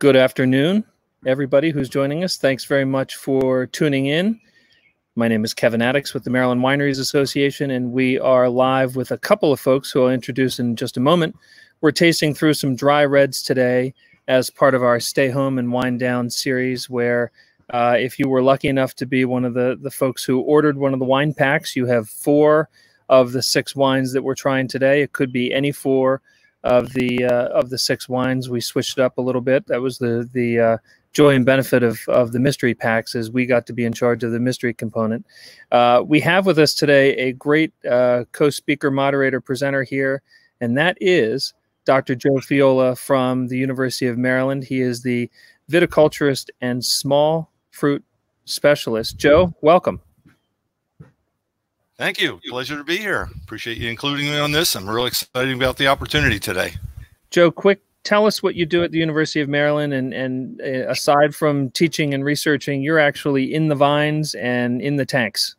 Good afternoon, everybody who's joining us. Thanks very much for tuning in. My name is Kevin Atticks with the Maryland Wineries Association, and we are live with a couple of folks who I'll introduce in just a moment. We're tasting through some dry reds today as part of our Stay Home and Wine Down series, where uh, if you were lucky enough to be one of the, the folks who ordered one of the wine packs, you have four of the six wines that we're trying today. It could be any four of the uh, of the six wines. We switched it up a little bit. That was the the uh, joy and benefit of of the mystery packs, is we got to be in charge of the mystery component. Uh, we have with us today a great uh, co-speaker, moderator, presenter here, and that is Dr. Joe Fiola from the University of Maryland. He is the viticulturist and small fruit specialist. Joe, welcome. Thank you. Pleasure to be here. Appreciate you including me on this. I'm really excited about the opportunity today. Joe, quick, tell us what you do at the University of Maryland, and and uh, aside from teaching and researching, you're actually in the vines and in the tanks.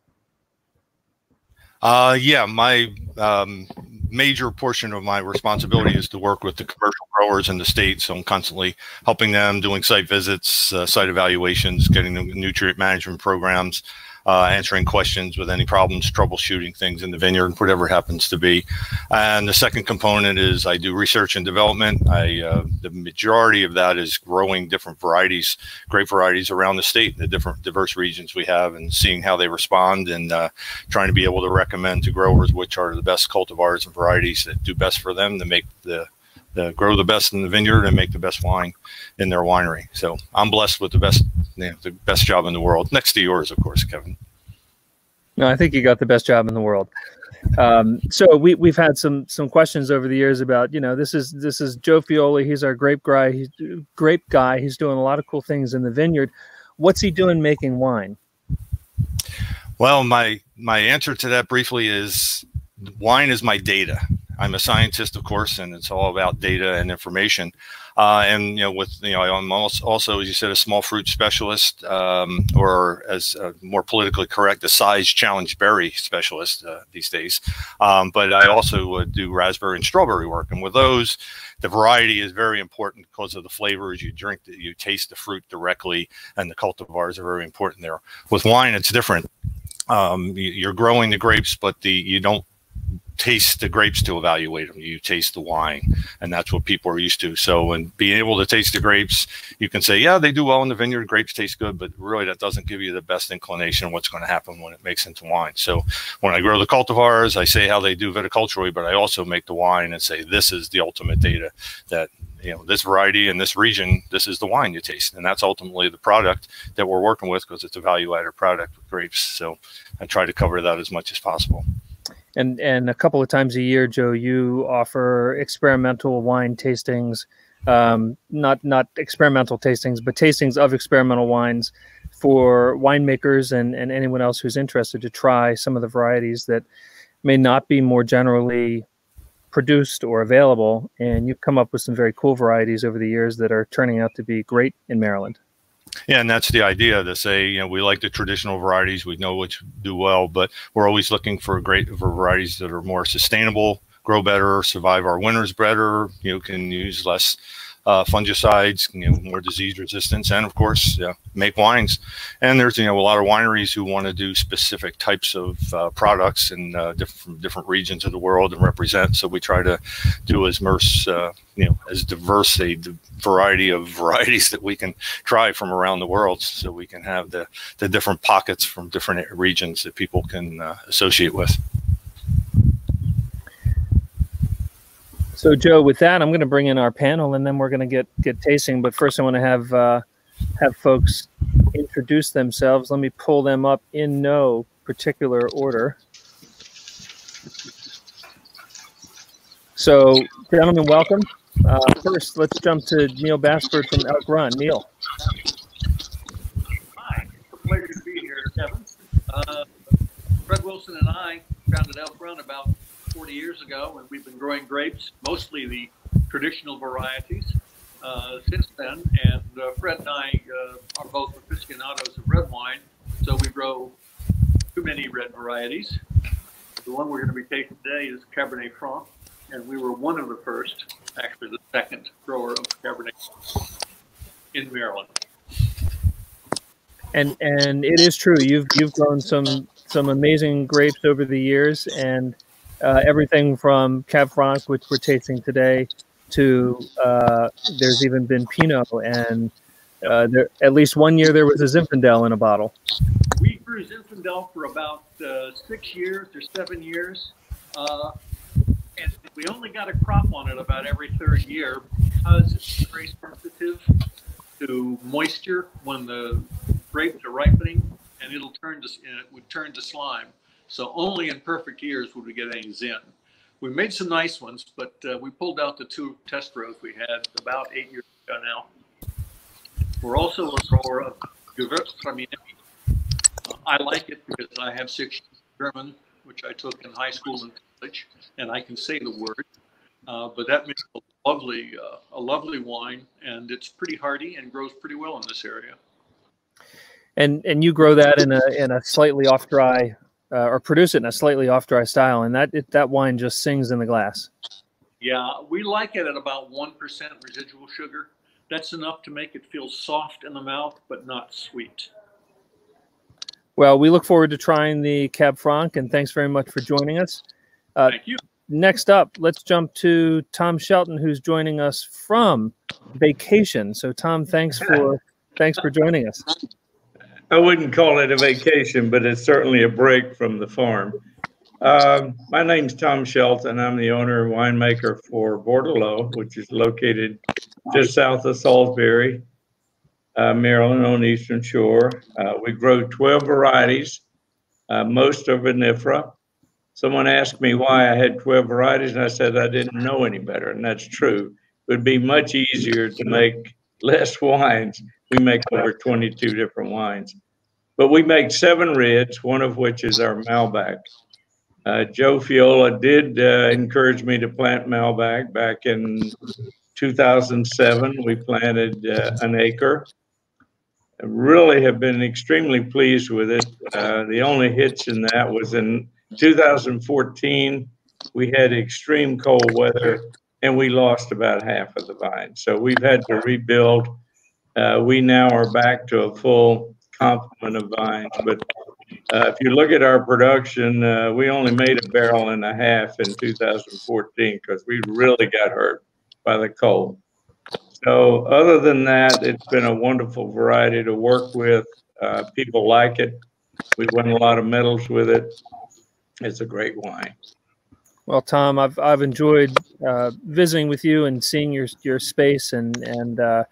Uh, yeah, my um, major portion of my responsibility is to work with the commercial growers in the state. So I'm constantly helping them, doing site visits, uh, site evaluations, getting them nutrient management programs, uh, answering questions with any problems, troubleshooting things in the vineyard, whatever happens to be. And the second component is I do research and development. I uh, the majority of that is growing different varieties, grape varieties around the state, the different diverse regions we have, and seeing how they respond and uh, trying to be able to recommend to growers which are the best cultivars and varieties that do best for them to make the the grow the best in the vineyard and make the best wine in their winery. So I'm blessed with the best, you know, the best job in the world, next to yours, of course, Kevin. No, I think you got the best job in the world. Um, so we we've had some some questions over the years about you know this is this is Joe Fiola. He's our grape guy. He's grape guy. He's doing a lot of cool things in the vineyard. What's he doing making wine? Well, my my answer to that briefly is wine is my data. I'm a scientist, of course, and it's all about data and information. Uh, and you know, with you know, I'm also, as you said, a small fruit specialist, um, or as uh, more politically correct, a size challenge berry specialist uh, these days. Um, but I also do raspberry and strawberry work, and with those, the variety is very important because of the flavors you drink. that You taste the fruit directly, and the cultivars are very important there. With wine, it's different. Um, you're growing the grapes, but the you don't taste the grapes to evaluate them. You taste the wine, and that's what people are used to. So, when being able to taste the grapes, you can say, yeah, they do well in the vineyard. Grapes taste good, but really that doesn't give you the best inclination of what's going to happen when it makes into wine. So, when I grow the cultivars, I say how they do viticulturally, but I also make the wine and say this is the ultimate data that you know this variety in this region this is the wine you taste and that's ultimately the product that we're working with because it's a value added product with grapes so i try to cover that as much as possible and and a couple of times a year, Joe, you offer experimental wine tastings, um, not not experimental tastings, but tastings of experimental wines for winemakers and and anyone else who's interested to try some of the varieties that may not be more generally produced or available. And you've come up with some very cool varieties over the years that are turning out to be great in Maryland. Yeah, and that's the idea to say, you know, we like the traditional varieties, we know which do well, but we're always looking for great for varieties that are more sustainable, grow better, survive our winters better, you know, can use less uh, fungicides, you know, more disease resistance, and of course, yeah, make wines. And there's you know a lot of wineries who want to do specific types of uh, products in uh, different from different regions of the world and represent. So we try to do as merce, uh, you know, as diverse a variety of varieties that we can try from around the world, so we can have the the different pockets from different regions that people can uh, associate with. So, Joe, with that, I'm going to bring in our panel, and then we're going to get get tasting. But first, I want to have uh, have folks introduce themselves. Let me pull them up in no particular order. So, gentlemen, welcome. Uh, first, let's jump to Neil Basford from Elk Run. Neil. Hi, it's a pleasure to be here, Kevin. Uh, Fred Wilson and I founded Elk Run about 40 years ago, and we've been growing grapes, mostly the traditional varieties, uh, since then. And uh, Fred and I uh, are both aficionados of red wine, so we grow too many red varieties. The one we're going to be tasting today is Cabernet Franc, and we were one of the first, actually the second grower of Cabernet. in Maryland. And and it is true. You've you've grown some some amazing grapes over the years, and uh, everything from Cab Franc, which we're tasting today, to uh, there's even been Pinot, and uh, there, at least one year there was a Zinfandel in a bottle. We grew Zinfandel for about uh, six years or seven years, uh, and we only got a crop on it about every third year because it's very sensitive to moisture when the grapes are ripening, and it'll turn to it would turn to slime. So only in perfect years would we get any zin. We made some nice ones, but uh, we pulled out the two test rows we had about eight years ago now. We're also a grower of Gewürztraminer. I like it because I have six German, which I took in high school and college, and I can say the word. Uh, but that makes a lovely, uh, a lovely wine, and it's pretty hardy and grows pretty well in this area and and you grow that in a in a slightly off dry uh, or produce it in a slightly off dry style, and that it, that wine just sings in the glass. Yeah, we like it at about one percent residual sugar. That's enough to make it feel soft in the mouth, but not sweet. Well, we look forward to trying the Cab Franc, and thanks very much for joining us. Uh, Thank you. Next up, let's jump to Tom Shelton, who's joining us from vacation. So, Tom, thanks for thanks for joining us. I wouldn't call it a vacation, but it's certainly a break from the farm. Um, my name's Tom Shelton. I'm the owner and winemaker for Bordeleau, which is located just south of Salisbury, uh, Maryland, on the Eastern Shore. Uh, we grow 12 varieties, uh, most are vinifera. Someone asked me why I had 12 varieties, and I said I didn't know any better, and that's true. It would be much easier to make less wines we make over 22 different wines. But we make seven reds, one of which is our Malbec. Uh, Joe Fiola did uh, encourage me to plant Malbec back in 2007. We planted uh, an acre. I really have been extremely pleased with it. Uh, the only hitch in that was in 2014. We had extreme cold weather and we lost about half of the vine. So we've had to rebuild uh, we now are back to a full complement of vines. But uh, if you look at our production, uh, we only made a barrel and a half in 2014 because we really got hurt by the cold. So other than that, it's been a wonderful variety to work with. Uh, people like it. We won a lot of medals with it. It's a great wine. Well, Tom, I've I've enjoyed uh, visiting with you and seeing your your space and and uh,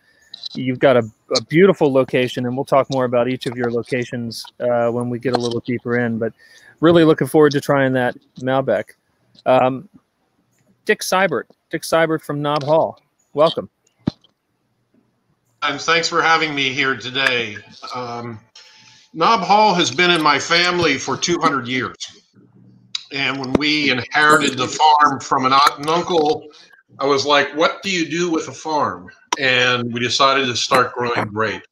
you've got a, a, beautiful location, and we'll talk more about each of your locations uh, when we get a little deeper in. But really looking forward to trying that Malbec. Um, Dick Seibert, Dick Seibert from Knob Hall, welcome. And thanks for having me here today. Um, Knob Hall has been in my family for 200 years. And when we inherited the farm from an aunt and uncle, I was like, what do you do with a farm? and we decided to start growing grapes.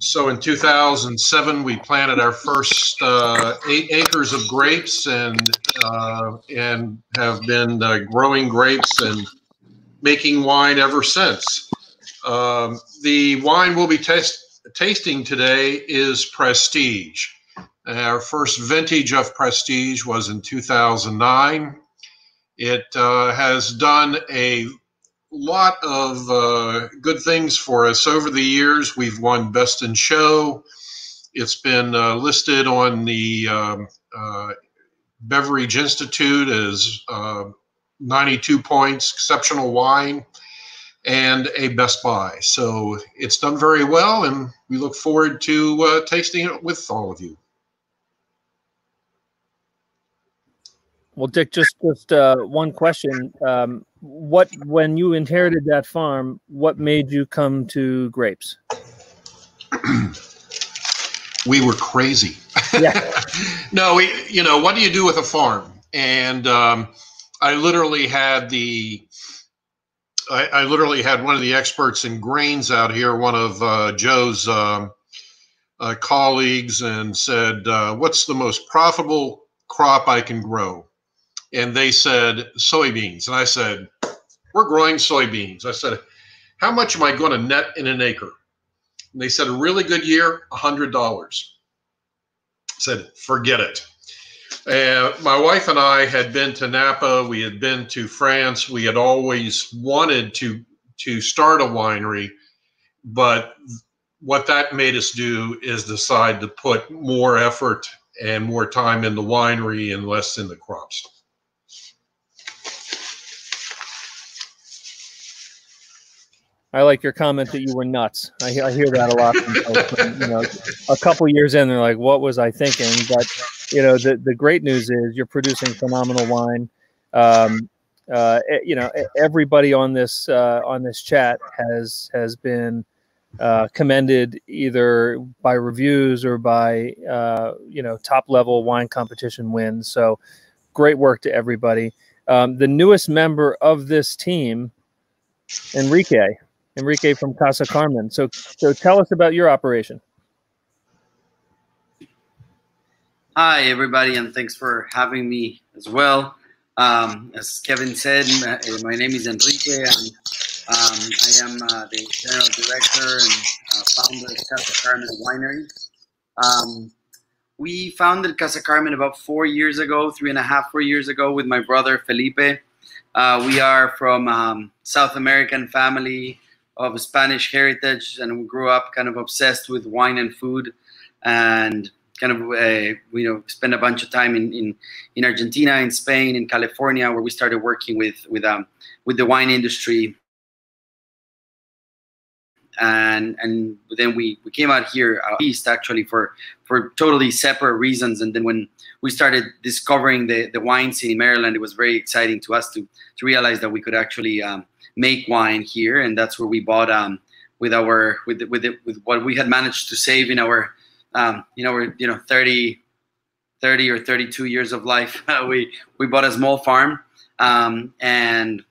So in 2007, we planted our first uh, eight acres of grapes and uh, and have been uh, growing grapes and making wine ever since. Um, the wine we'll be tasting today is Prestige. Our first vintage of Prestige was in 2009. It uh, has done a lot of uh, good things for us over the years. We've won Best in Show. It's been uh, listed on the um, uh, Beverage Institute as uh, 92 points, exceptional wine, and a Best Buy. So it's done very well, and we look forward to uh, tasting it with all of you. Well, Dick, just just uh, one question. Um, what when you inherited that farm, what made you come to grapes? we were crazy. Yeah. no, we you know what do you do with a farm? And um, I literally had the I, I, literally had one of the experts in grains out here, one of uh, Joe's um, uh, colleagues, and said, uh, "What's the most profitable crop I can grow?" And they said soybeans. And I said, We're growing soybeans. I said, How much am I going to net in an acre? And they said, a really good year, $100. said, forget it. And my wife and I had been to Napa. We had been to France. We had always wanted to to start a winery, but what that made us do is decide to put more effort and more time in the winery and less in the crops. I like your comment that you were nuts. I, I hear that a lot from you know, a couple years in, they're like, "What was I thinking?" But you know, the the great news is you're producing phenomenal wine. Um, uh, you know, everybody on this uh, on this chat has has been uh, commended either by reviews or by uh, you know top level wine competition wins. So great work to everybody. Um, the newest member of this team, Enrique. Enrique from Casa Carmen. So, so tell us about your operation. Hi, everybody, and thanks for having me as well. Um, as Kevin said, my name is Enrique, and um, I am uh, the general director and uh, founder of Casa Carmen Winery. Um, we founded Casa Carmen about four years ago, three and a half, four years ago, with my brother Felipe. Uh, we are from um, South American family of Spanish heritage, and we grew up kind of obsessed with wine and food, and kind of uh, you know spent a bunch of time in, in in Argentina, in Spain, in California, where we started working with with um with the wine industry. And and then we, we came out here out east actually for for totally separate reasons. And then when we started discovering the the wine scene in Maryland, it was very exciting to us to to realize that we could actually um, make wine here, and that's where we bought um, with our with with the, with what we had managed to save in our um, you know we're you know 30 30 or 32 years of life. we we bought a small farm um, and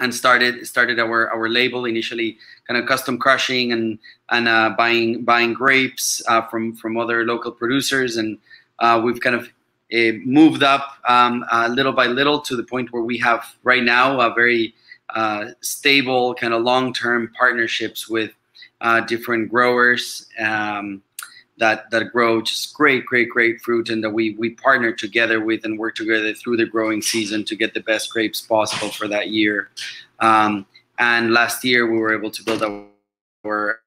and started started our our label initially kind of custom crushing and and uh, buying buying grapes uh, from from other local producers and uh, we've kind of uh, moved up um, little by little to the point where we have right now a very uh, stable kind of long-term partnerships with uh, different growers um, that that grow just great, great, great fruit, and that we we partner together with and work together through the growing season to get the best grapes possible for that year. Um, and last year we were able to build our,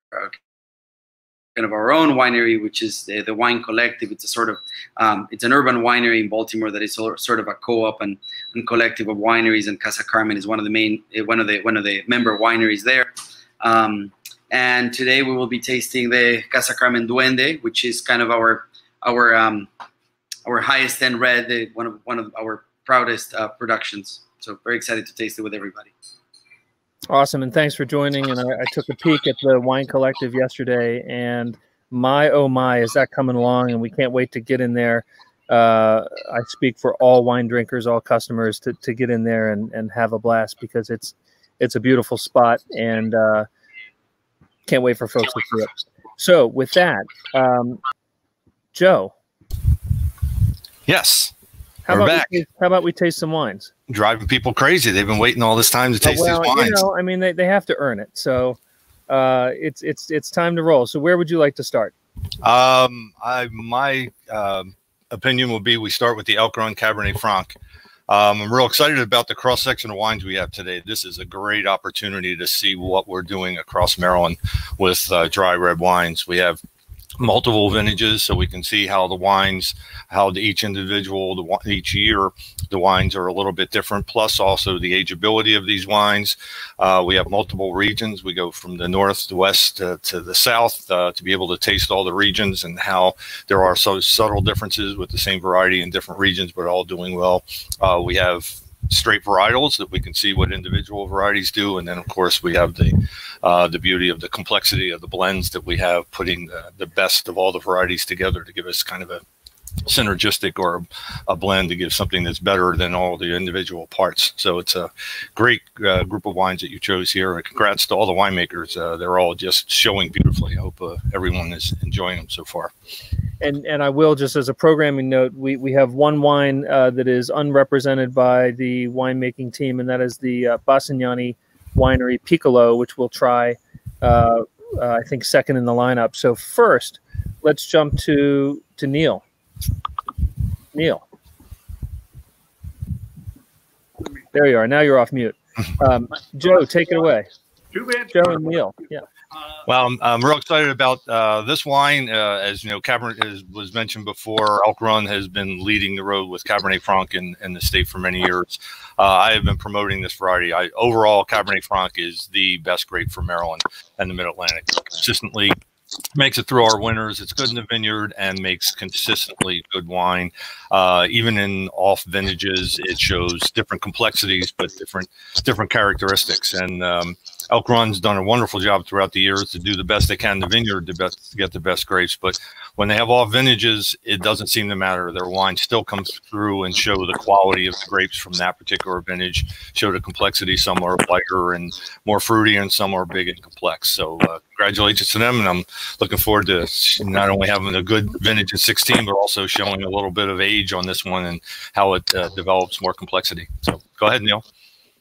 kind of our own winery, which is the, the Wine Collective. It's a sort of um, it's an urban winery in Baltimore that is sort of a co-op and, and collective of wineries. And Casa Carmen is one of the main eh, one of the one of the member wineries there. Um, and today we will be tasting the Casa Carmen Duende, which is kind of our our um, our highest end red, the, one of one of our proudest uh, productions. So very excited to taste it with everybody. Awesome, and thanks for joining. And I, I, took a peek at the Wine Collective yesterday, and my oh my, is that coming along? And we can't wait to get in there. Uh, I speak for all wine drinkers, all customers, to, to get in there and, and have a blast because it's it's a beautiful spot, and uh, can't wait for folks to see it. So, with that, um, Joe. Yes. How We're about back. We, how about we taste some wines? Driving people crazy. They've been waiting all this time to taste well, these wines. You know, I mean, they, they have to earn it. So uh, it's it's it's time to roll. So where would you like to start? Um, I my uh, opinion will be we start with the Elk Run Cabernet Franc. Um, I'm real excited about the cross section of wines we have today. This is a great opportunity to see what we're doing across Maryland with uh, dry red wines. We have multiple vintages so we can see how the wines how the, each individual the each year the wines are a little bit different plus also the ageability of these wines. Uh, we have multiple regions. We go from the north to west uh, to the south uh, to be able to taste all the regions and how there are so subtle differences with the same variety in different regions but all doing well. Uh, we have straight varietals that we can see what individual varieties do, and then of course we have the uh, the beauty of the complexity of the blends that we have, putting the, the best of all the varieties together to give us kind of a synergistic or a, blend to give something that's better than all the individual parts. So it's a great uh, group of wines that you chose here. And congrats to all the winemakers. Uh, they're all just showing beautifully. I hope uh, everyone is enjoying them so far. And and I will just as a programming note, we, we have one wine uh, that is unrepresented by the winemaking team, and that is the uh, Basignani Winery Piccolo, which we'll try uh, uh, I think second in the lineup. So first, let's jump to to Neil. Neil, there you are. Now you're off mute. Um, Joe, take it away. Too bad. Joe and Neil. Yeah. Uh, Well, I'm, I'm real excited about uh, this wine. Uh, as you know, Cabernet as was mentioned before. Elk Run has been leading the road with Cabernet Franc in, in the state for many years. Uh, I have been promoting this variety. I, overall, Cabernet Franc is the best grape for Maryland and the Mid Atlantic. Consistently makes it through our winters. It's good in the vineyard and makes consistently good wine. Uh, even in off vintages, it shows different complexities, but different different characteristics. And um, Elk Run's done a wonderful job throughout the years to do the best they can in the vineyard to, best, to get the best grapes. But when they have off vintages, it doesn't seem to matter. Their wine still comes through and show the quality of the grapes from that particular vintage, show the complexity. Some are lighter and more fruity, and some are big and complex. So uh, congratulations to them, and I'm looking forward to not only having a good vintage in 16, but also showing a little bit of age on this one and how it uh, develops more complexity. So go ahead, Neil.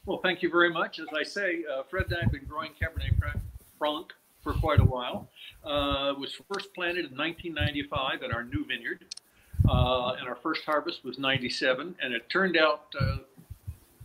Well, thank you very much. As I say, uh, Fred and I have been growing Cabernet Franc- for quite a while. Uh, it was first planted in 1995 in our new vineyard, uh, and our first harvest was 97. And it turned out uh,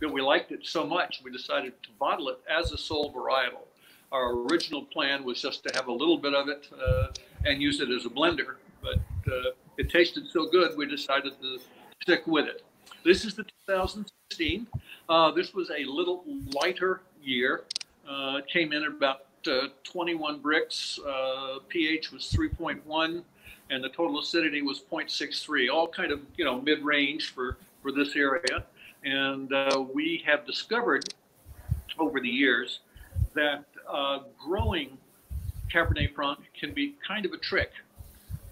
that we liked it so much, we decided to bottle it as a sole varietal. Our original plan was just to have a little bit of it uh, and use it as a blender, but uh, it tasted so good, we decided to stick with it. This is the 2016. Uh, this was a little lighter year. Uh, came in at about uh, 21 Brix. Uh, pH was 3.1, and the total acidity was 0.63. All kind of you know mid-range for for this area. And uh, we have discovered over the years that uh, growing Cabernet Franc can be kind of a trick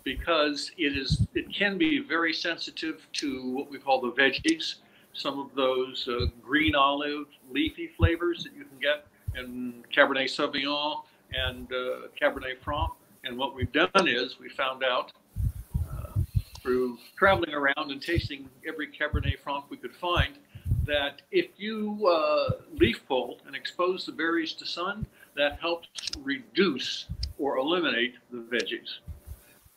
because it is it can be very sensitive to what we call the veggies, some of those uh, green olive leafy flavors that you can get in Cabernet Sauvignon and uh, Cabernet Franc. And what we've done is we found out uh, through traveling around and tasting every Cabernet Franc we could find that if you uh, leaf pull and expose the berries to sun, that helps reduce or eliminate the veggies.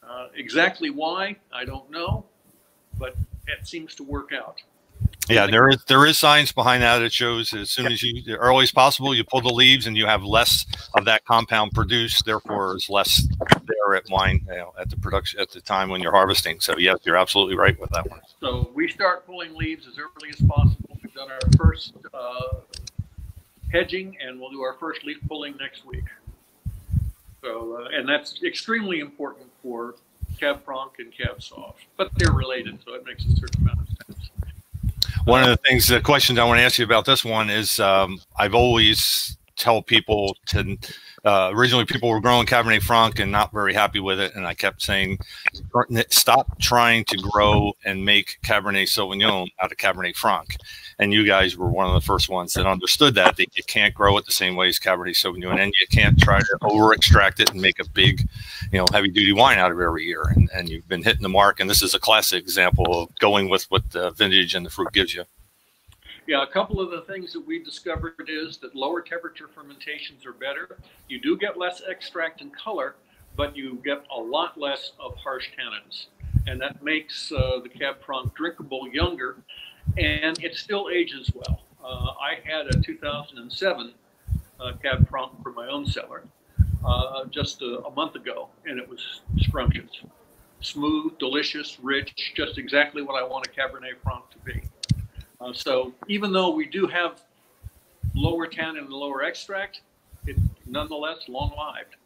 Uh, exactly why, I don't know, but it seems to work out. Yeah, there is there is science behind that. It shows as soon as you early as possible, you pull the leaves and you have less of that compound produced. Therefore, there's less there at wine you know, at the production at the time when you're harvesting. So yes, you're absolutely right with that one. So we start pulling leaves as early as possible. We've done our first uh, hedging, and we'll do our first leaf pulling next week. So, uh, and that's extremely important for Cab Franc and Cab Sauv, but they're related, so it makes a certain amount of sense. One of the things, the questions I want to ask you about this one is, um, I've always tell people to. Uh, originally, people were growing Cabernet Franc and not very happy with it, and I kept saying, "Stop trying to grow and make Cabernet Sauvignon out of Cabernet Franc." And you guys were one of the first ones that understood that that you can't grow it the same way as Cabernet Sauvignon, and you can't try to over extract it and make a big, you know, heavy duty wine out of it every year. And, and you've been hitting the mark, and this is a classic example of going with what the vintage and the fruit gives you. Yeah, a couple of the things that we discovered is that lower temperature fermentations are better. You do get less extract and color, but you get a lot less of harsh tannins. And that makes uh, the Cab Franc drinkable younger, and it still ages well. Uh, I had a 2007 uh, Cab Franc from my own cellar uh, just a, a month ago, and it was scrumptious. Smooth, delicious, rich, just exactly what I want a Cabernet Franc to be. Uh, so even though we do have lower tannin and lower extract, it's nonetheless long-lived.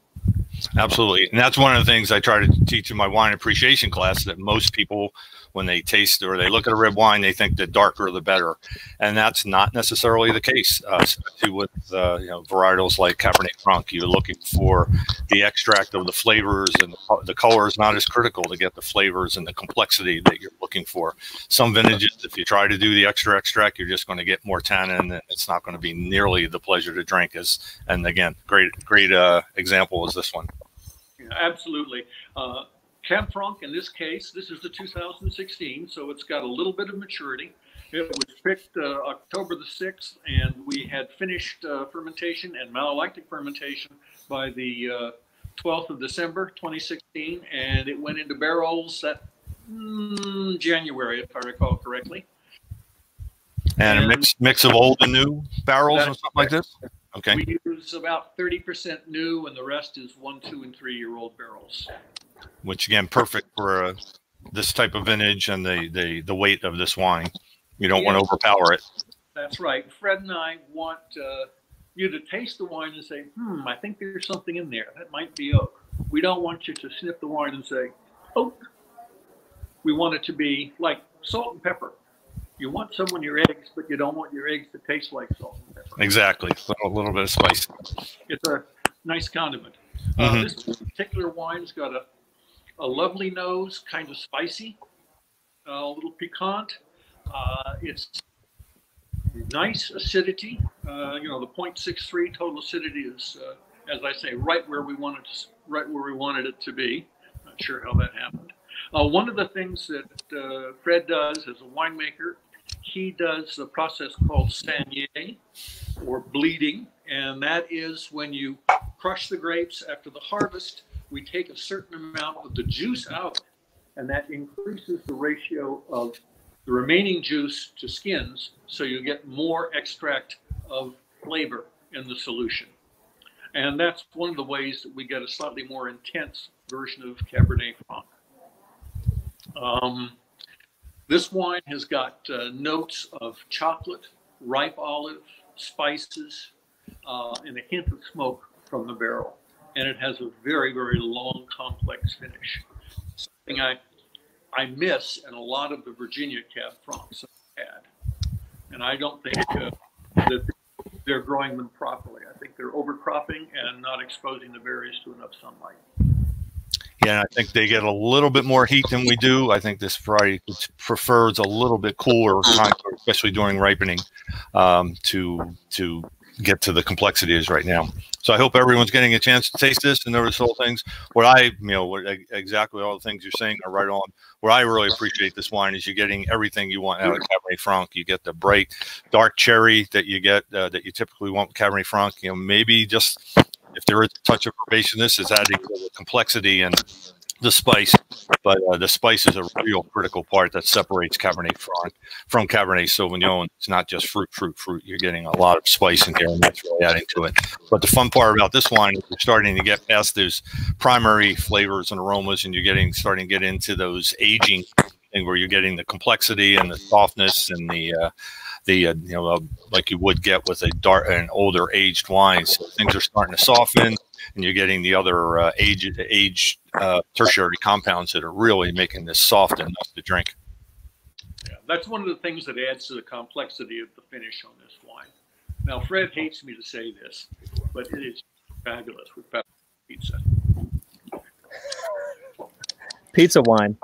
Absolutely. And that's one of the things I try to teach in my wine appreciation class that most people, when they taste or they look at a red wine, they think the darker the better. And that's not necessarily the case, uh, especially with uh, you know, varietals like Cabernet Franc. You're looking for the extract of the flavors and the, the color is not as critical to get the flavors and the complexity that you're looking for. Some vintages, if you try to do the extra extract, you're just going to get more tannin and it's not going to be nearly the pleasure to drink as, and again, great, great uh, example is this one. Yeah, absolutely. Uh, Cab Franc, in this case, this is the 2016, so it's got a little bit of maturity. It was picked uh, October the 6th, and we had finished uh, fermentation and malolactic fermentation by the uh, 12th of December 2016, and it went into barrels that mm, January, if I recall correctly. And, and a mix mix of old and new barrels or something like this. Okay. We use about 30% new, and the rest is one, two, and three year old barrels. Which again, perfect for uh, this type of vintage and the the the weight of this wine. You don't want to overpower it. That's right. Fred and I want uh, you to taste the wine and say, "Hmm, I think there's something in there. That might be oak." We don't want you to sniff the wine and say, "Oak." We want it to be like salt and pepper. You want some on your eggs, but you don't want your eggs to taste like salt and pepper. Exactly. A little, bit of spice. It's a nice condiment. Mm-hmm. Uh, this particular wine's got a, a lovely nose, kind of spicy, a little piquant. Uh, it's nice acidity. Uh, you know, the 0.63 total acidity is, uh, as I say, right where we wanted to, right where we wanted it to be. Not sure how that happened. Uh, one of the things that uh, Fred does as a winemaker he does a process called saignée or bleeding, and that is when you crush the grapes after the harvest. We take a certain amount of the juice out, and that increases the ratio of the remaining juice to skins, so you get more extract of flavor in the solution. And that's one of the ways that we get a slightly more intense version of Cabernet. Um, this wine has got uh, notes of chocolate, ripe olive, spices, uh, and a hint of smoke from the barrel. And it has a very, very long, complex finish. Something I, I miss in a lot of the Virginia Cab Francs I've had. And I don't think uh, that they're growing them properly. I think they're overcropping and not exposing the berries to enough sunlight. Yeah, I think they get a little bit more heat than we do. I think this variety prefers a little bit cooler, especially during ripening, um, to to get to the complexities right now. So I hope everyone's getting a chance to taste this and notice all things. What I, you know, what, exactly all the things you're saying are right on. What I really appreciate this wine is you're getting everything you want out of Cabernet Franc. You get the bright, dark cherry that you get uh, that you typically want with Cabernet Franc. You know, maybe just if there is a touch of herbaceousness, it's adding the complexity and the spice. But uh, the spice is a real critical part that separates Cabernet Franc from Cabernet Sauvignon. It's not just fruit, fruit, fruit. You're getting a lot of spice in here, and that's really adding to it. But the fun part about this wine is you're starting to get past those primary flavors and aromas, and you're getting starting to get into those aging thing where you're getting the complexity and the softness and the uh, the uh, you know uh, like you would get with a dark an older aged wine. So things are starting to soften, and you're getting the other uh, aged aged uh, tertiary compounds that are really making this soft enough to drink. Yeah, that's one of the things that adds to the complexity of the finish on this wine. Now, Fred hates me to say this, but it is fabulous with pepper pizza. Pizza wine.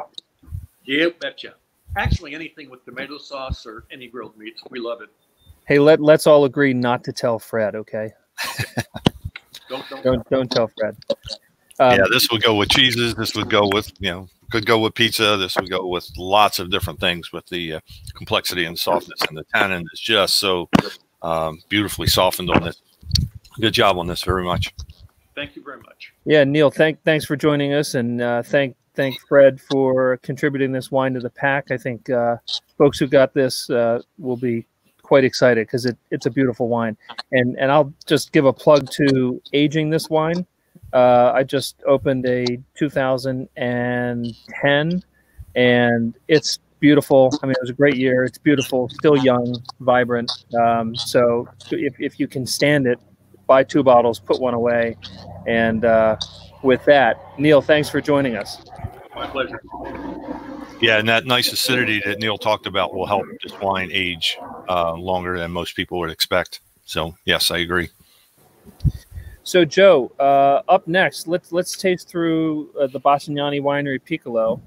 Yep, betcha. Actually, anything with tomato sauce or any grilled meats, we love it. Hey, let let's all agree not to tell Fred, okay? don't, don't, don't don't tell Fred. Um, yeah, this would go with cheeses. This would go with you know could go with pizza. This would go with lots of different things with the uh, complexity and softness and the tannin is just so um, beautifully softened on this. Good job on this, very much. Thank you very much. Yeah, Neil, thank thanks for joining us, and uh, thank thank Fred for contributing this wine to the pack. I think uh, folks who got this uh, will be quite excited because it, it's a beautiful wine. And and I'll just give a plug to aging this wine. Uh, I just opened a 2010, and it's beautiful. I mean, it was a great year. It's beautiful, still young, vibrant. Um, so if, if you can stand it, buy two bottles, put one away, and uh, with that, Neil, thanks for joining us. My pleasure. Yeah, and that nice acidity that Neil talked about will help this wine age uh, longer than most people would expect. So, yes, I agree. So, Joe, uh, up next, let's let's taste through uh, the Basignani Winery Piccolo.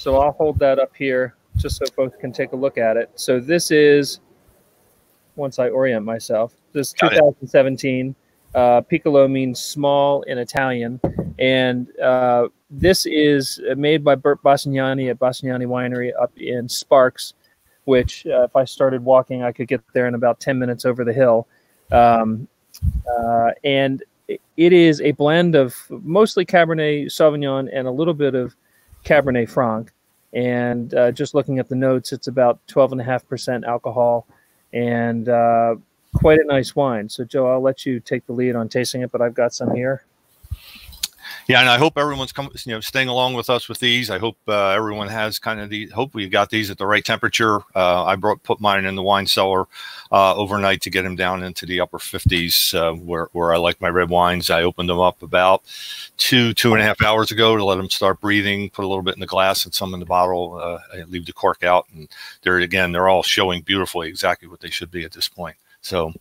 So I'll hold that up here just so folks can take a look at it. So this is, once I orient myself, this 2017. Uh, piccolo means small in Italian, and uh, this is made by Bert Basignani at Basignani Winery up in Sparks, which uh, if I started walking, I could get there in about 10 minutes over the hill. Um, uh, and it is a blend of mostly Cabernet Sauvignon and a little bit of Cabernet Franc. And uh, just looking at the notes, it's about 12.5% alcohol and uh, quite a nice wine. So, Joe, I'll let you take the lead on tasting it, but I've got some here. Yeah, and I hope everyone's come, you know, staying along with us with these. I hope uh, everyone has kind of the. Hopefully, you got these at the right temperature. Uh, I brought put mine in the wine cellar uh, overnight to get them down into the upper 50s, uh, where where I like my red wines. I opened them up about two two and a half hours ago to let them start breathing. Put a little bit in the glass and some in the bottle. Uh, leave the cork out, and they're again they're all showing beautifully exactly what they should be at this point. So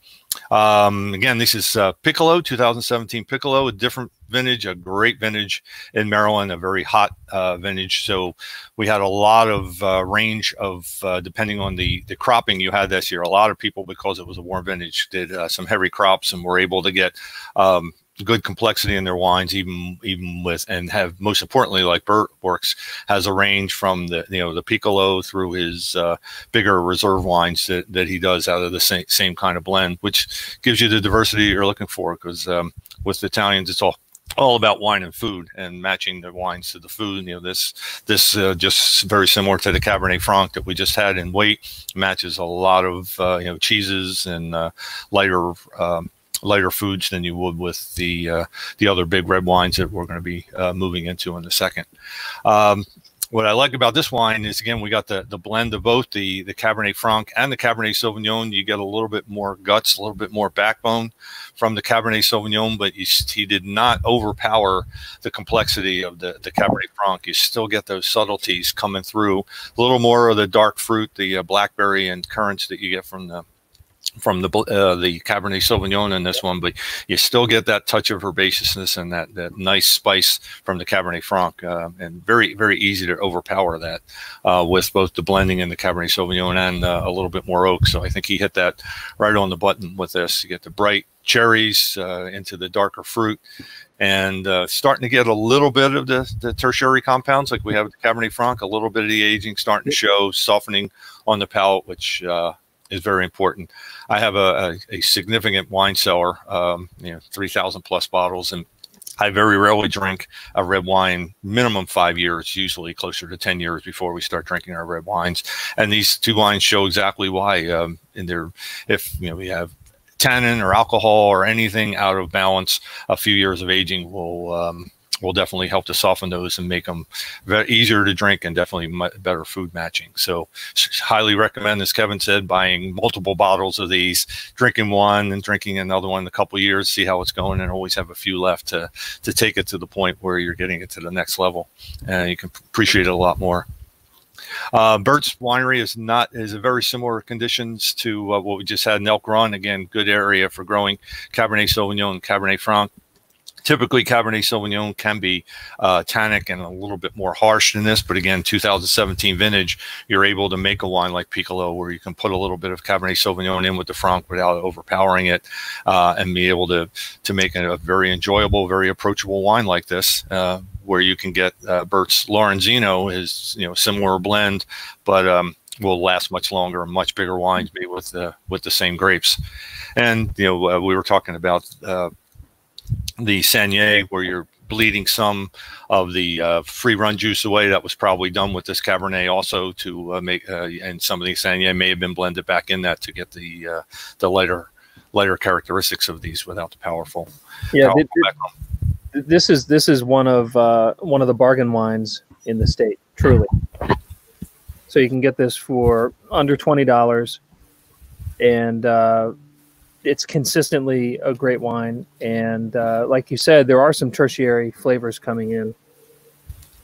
um, again, this is uh, Piccolo 2017 Piccolo, a different vintage, a great vintage in Maryland, a very hot uh, vintage. So we had a lot of uh, range of, uh, depending on the, the cropping you had this year, a lot of people, because it was a warm vintage, did uh, some heavy crops and were able to get um, good complexity in their wines, even even with and have most importantly, like Bert works, has a range from the you know the Piccolo through his uh, bigger reserve wines that, that he does out of the same same kind of blend, which gives you the diversity you're looking for. Because um, with Italians, it's all all about wine and food and matching the wines to the food. You know, this this uh, just very similar to the Cabernet Franc that we just had in weight matches a lot of uh, you know cheeses and uh, lighter um, lighter foods than you would with the uh, the other big red wines that we're going to be uh, moving into in a second. Um, what I like about this wine is again we got the the blend of both the the Cabernet Franc and the Cabernet Sauvignon. You get a little bit more guts, a little bit more backbone from the Cabernet Sauvignon, but you, he did not overpower the complexity of the the Cabernet Franc. You still get those subtleties coming through. A little more of the dark fruit, the uh, blackberry and currants that you get from the from the uh, the Cabernet Sauvignon in this one, but you still get that touch of herbaceousness and that, that nice spice from the Cabernet Franc, uh, and very very easy to overpower that uh, with both the blending in the Cabernet Sauvignon and uh, a little bit more oak. So I think he hit that right on the button with this. You get the bright cherries uh, into the darker fruit, and uh, starting to get a little bit of the, the tertiary compounds like we have with the Cabernet Franc, a little bit of the aging starting to show, softening on the palate, which is very important. I have a, a, a significant wine cellar, um, you know, 3,000 plus bottles, and I very rarely drink a red wine, minimum five years, usually closer to 10 years before we start drinking our red wines. And these two wines show exactly why. Um, in their, if you know, we have tannin or alcohol or anything out of balance, a few years of aging will um, will definitely help to soften those and make them easier to drink and definitely better food matching. So highly recommend, as Kevin said, buying multiple bottles of these, drinking one and drinking another one in a couple years, see how it's going, and always have a few left to to take it to the point where you're getting it to the next level, and you can appreciate it a lot more. Uh, Bert's Winery is not is a very similar conditions to uh, what we just had in Elk Run. Again, good area for growing Cabernet Sauvignon and Cabernet Franc typically Cabernet Sauvignon can be uh, tannic and a little bit more harsh than this. But again, 2017 vintage, you're able to make a wine like Piccolo where you can put a little bit of Cabernet Sauvignon in with the Franc without overpowering it uh, and be able to, to make a, very enjoyable, very approachable wine like this. Uh, where you can get uh, Bert's Lorenzino is you know similar blend, but um, will last much longer and much bigger wines made with the with the same grapes. And you know uh, we were talking about uh, the Saignée, where you're bleeding some of the uh, free run juice away. That was probably done with this Cabernet also to uh, make, uh, and some of the Saignée may have been blended back in that to get the uh, the lighter lighter characteristics of these without the powerful. Yeah, powerful this is this is one of uh, one of the bargain wines in the state, truly. So you can get this for under twenty dollars, and uh, it's consistently a great wine, and uh, like you said, there are some tertiary flavors coming in.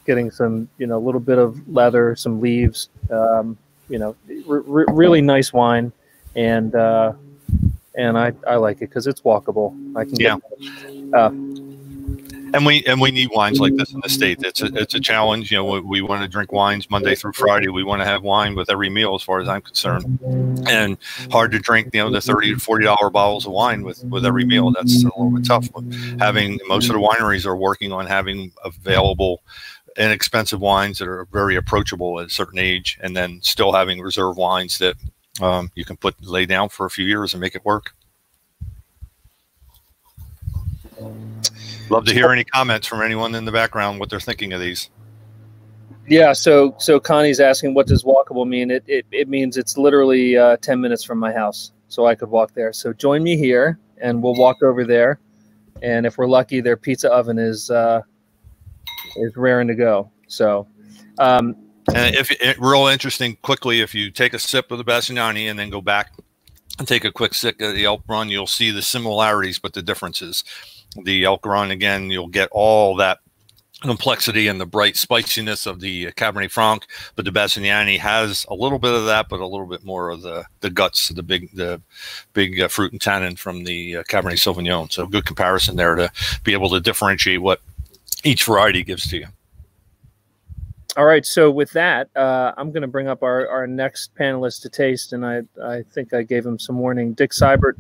Getting some, you know, a little bit of leather, some leaves, um, you know, really nice wine, and uh, and I, I like it because it's walkable. I can yeah. uh, and we and we need wines like this in the state. It's a it's a challenge. You know, we, we want to drink wines Monday through Friday. We want to have wine with every meal, as far as I'm concerned. And hard to drink, you know, the thirty to forty dollar bottles of wine with with every meal. That's a little bit tough. Having most of the wineries are working on having available inexpensive wines that are very approachable at a certain age, and then still having reserve wines that um, you can put lay down for a few years and make it work. Love to hear any comments from anyone in the background what they're thinking of these. Yeah, so so Connie's asking what does walkable mean? It it, it means it's literally uh, ten minutes from my house, so I could walk there. So join me here, and we'll walk over there. And if we're lucky, their pizza oven is uh, is raring to go. So, um, and if it, real interesting, quickly, if you take a sip of the Basignani and then go back and take a quick sip of the Elk Run, you'll see the similarities, but the differences. The Elk Run again, you'll get all that complexity and the bright spiciness of the Cabernet Franc, but the Basignani has a little bit of that, but a little bit more of the the guts, the big the big uh, fruit and tannin from the uh, Cabernet Sauvignon. So good comparison there to be able to differentiate what each variety gives to you. All right, so with that, uh, I'm going to bring up our, our next panelist to taste, and I I think I gave him some warning. Dick Seibert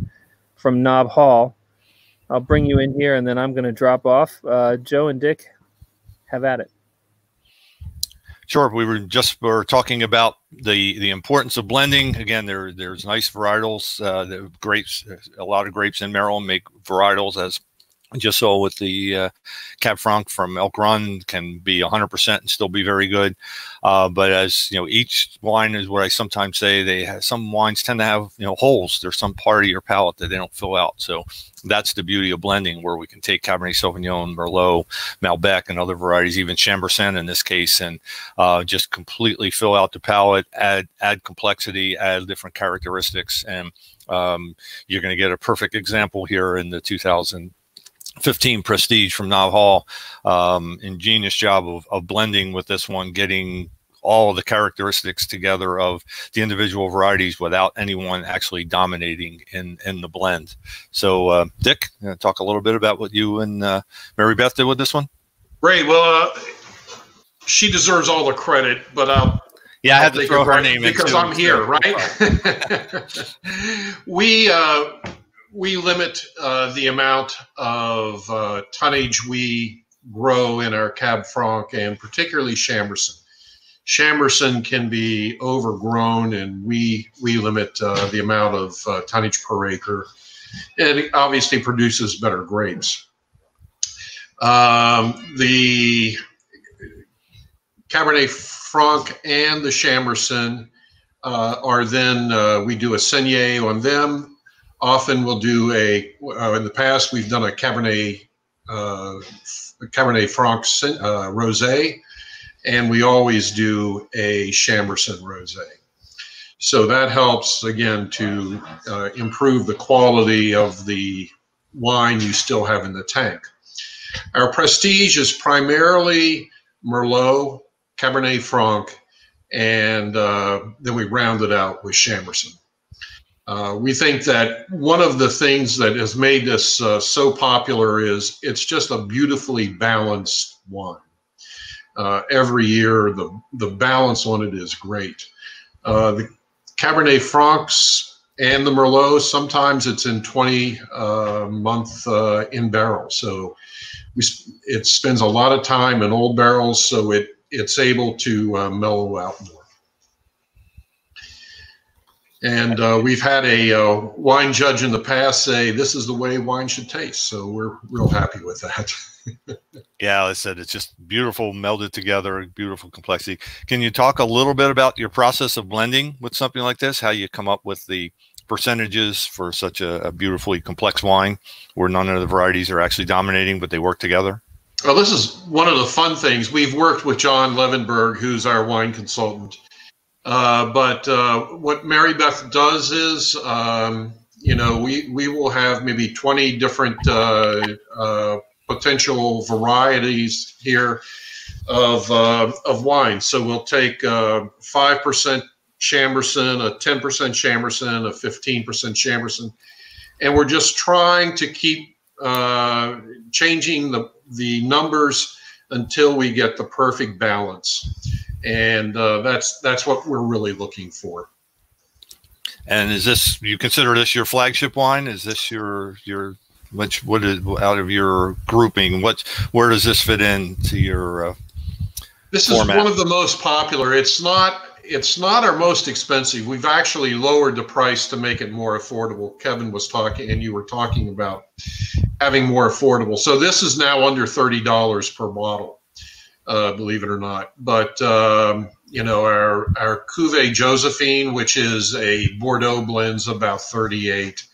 from Knob Hall. I'll bring you in here, and then I'm going to drop off. Uh, Joe and Dick, have at it. Sure. We were just we were talking about the the importance of blending. Again, there there's nice varietals. Uh, the grapes, a lot of grapes in Maryland make varietals as just so with the uh, Cab Franc from Elk Run can be 100% and still be very good. Uh, but as you know, each wine is what I sometimes say. They have some wines tend to have you know holes. There's some part of your palate that they don't fill out. So that's the beauty of blending, where we can take Cabernet Sauvignon, Merlot, Malbec, and other varieties, even Chambourcin in this case, and uh, just completely fill out the palate, add add complexity, add different characteristics, and um, you're going to get a perfect example here in the 2000 15 Prestige from Knob Hall. Um, ingenious job of, of blending with this one, getting all the characteristics together of the individual varieties without anyone actually dominating in in the blend. So, uh, Dick, talk a little bit about what you and uh, Mary Beth did with this one. Great. Well, uh, she deserves all the credit, but I'll. Yeah, I had to throw her name because I'm here, right? we uh, we limit uh, the amount of uh, tonnage we grow in our Cab Franc and particularly Chambourcin. Chambourcin can be overgrown, and we we limit uh, the amount of uh, tonnage per acre. And it obviously produces better grapes. Um, the Cabernet Franc and the Chambourcin uh, are then uh, we do a Saignée on them often we'll do a uh, in the past we've done a cabernet uh, cabernet franc uh, rosé and we always do a chambourcin rosé. So that helps again to uh, improve the quality of the wine you still have in the tank. Our prestige is primarily merlot cabernet franc and uh, then we round it out with chambourcin uh, we think that one of the things that has made this uh, so popular is it's just a beautifully balanced wine. Uh, every year, the, the balance on it is great. Uh, the Cabernet Francs and the Merlot, sometimes it's in 20 uh, month in barrel. So we, it spends a lot of time in old barrels, so it, it's able to mellow out more. And uh, we've had a uh, wine judge in the past say this is the way wine should taste. So we're real happy with that. yeah, I said it's just beautiful, melded together, beautiful complexity. Can you talk a little bit about your process of blending with something like this? How you come up with the percentages for such a, a beautifully complex wine where none of the varieties are actually dominating, but they work together? Well, this is one of the fun things. We've worked with John Levenberg, who's our wine consultant uh, but uh, what Mary Beth does is, um, you know, we, we will have maybe 20 different uh, uh potential varieties here of, uh, of wine. So we'll take 5% Chambourcin, a 10% Chambourcin, a 15% Chambourcin, and we're just trying to keep changing the, the numbers until we get the perfect balance and uh, that's that's what we're really looking for. And is this you consider this your flagship wine? Is this your your which what is out of your grouping? What where does this fit in to your? Uh, this is format? one of the most popular. It's not it's not our most expensive. We've actually lowered the price to make it more affordable. Kevin was talking, and you were talking about having more affordable. So this is now under thirty dollars per bottle, uh, believe it or not. But um, you know, our our Cuvée Josephine, which is a Bordeaux blend, is about thirty eight,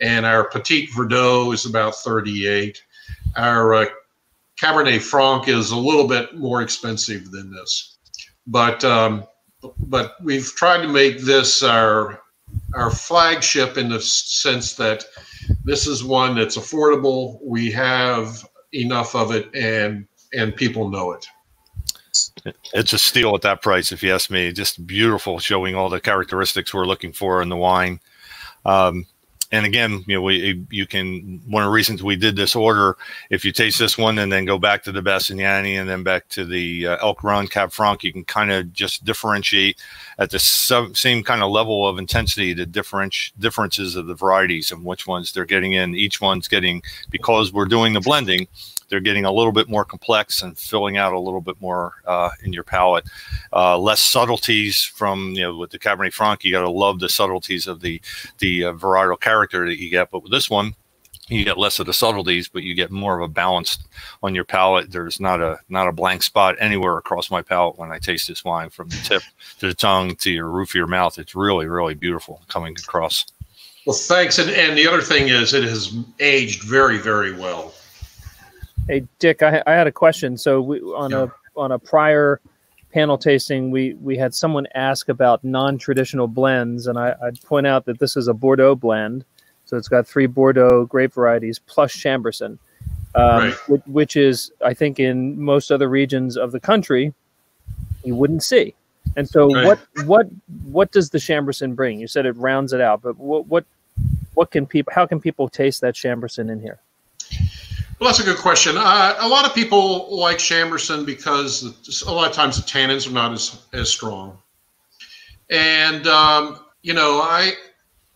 and our Petit Verdot is about thirty eight. Our uh, Cabernet Franc is a little bit more expensive than this, but um, but we've tried to make this our our flagship in the sense that this is one that's affordable. We have enough of it, and and people know it. It's a steal at that price, if you ask me. Just beautiful, showing all the characteristics we're looking for in the wine. Um, and again, you know, we you can one of the reasons we did this order. If you taste this one and then go back to the Basignani and then back to the uh, Elk Run Cab Franc, you can kind of just differentiate at the same kind of level of intensity the different differences of the varieties and which ones they're getting in. Each one's getting because we're doing the blending they're getting a little bit more complex and filling out a little bit more uh, in your palate. Uh, less subtleties from you know with the Cabernet Franc. You got to love the subtleties of the the uh, varietal character that you get. But with this one, you get less of the subtleties, but you get more of a balance on your palate. There's not a not a blank spot anywhere across my palate when I taste this wine, from the tip to the tongue to your roof of your mouth. It's really really beautiful coming across. Well, thanks. And and the other thing is, it has aged very very well. Hey, Dick, I, I had a question. So we, on yeah. a on a prior panel tasting, we we had someone ask about non-traditional blends, and I, would point out that this is a Bordeaux blend, so it's got three Bordeaux grape varieties plus Chambourcin, um, right. which, which is I think in most other regions of the country you wouldn't see. And so, right. what what what does the Chambourcin bring? You said it rounds it out, but what what what can people? How can people taste that Chambourcin in here? Well, that's a good question. Uh, a lot of people like Chambourcin because a lot of times the tannins are not as, as strong. And, um, you know, I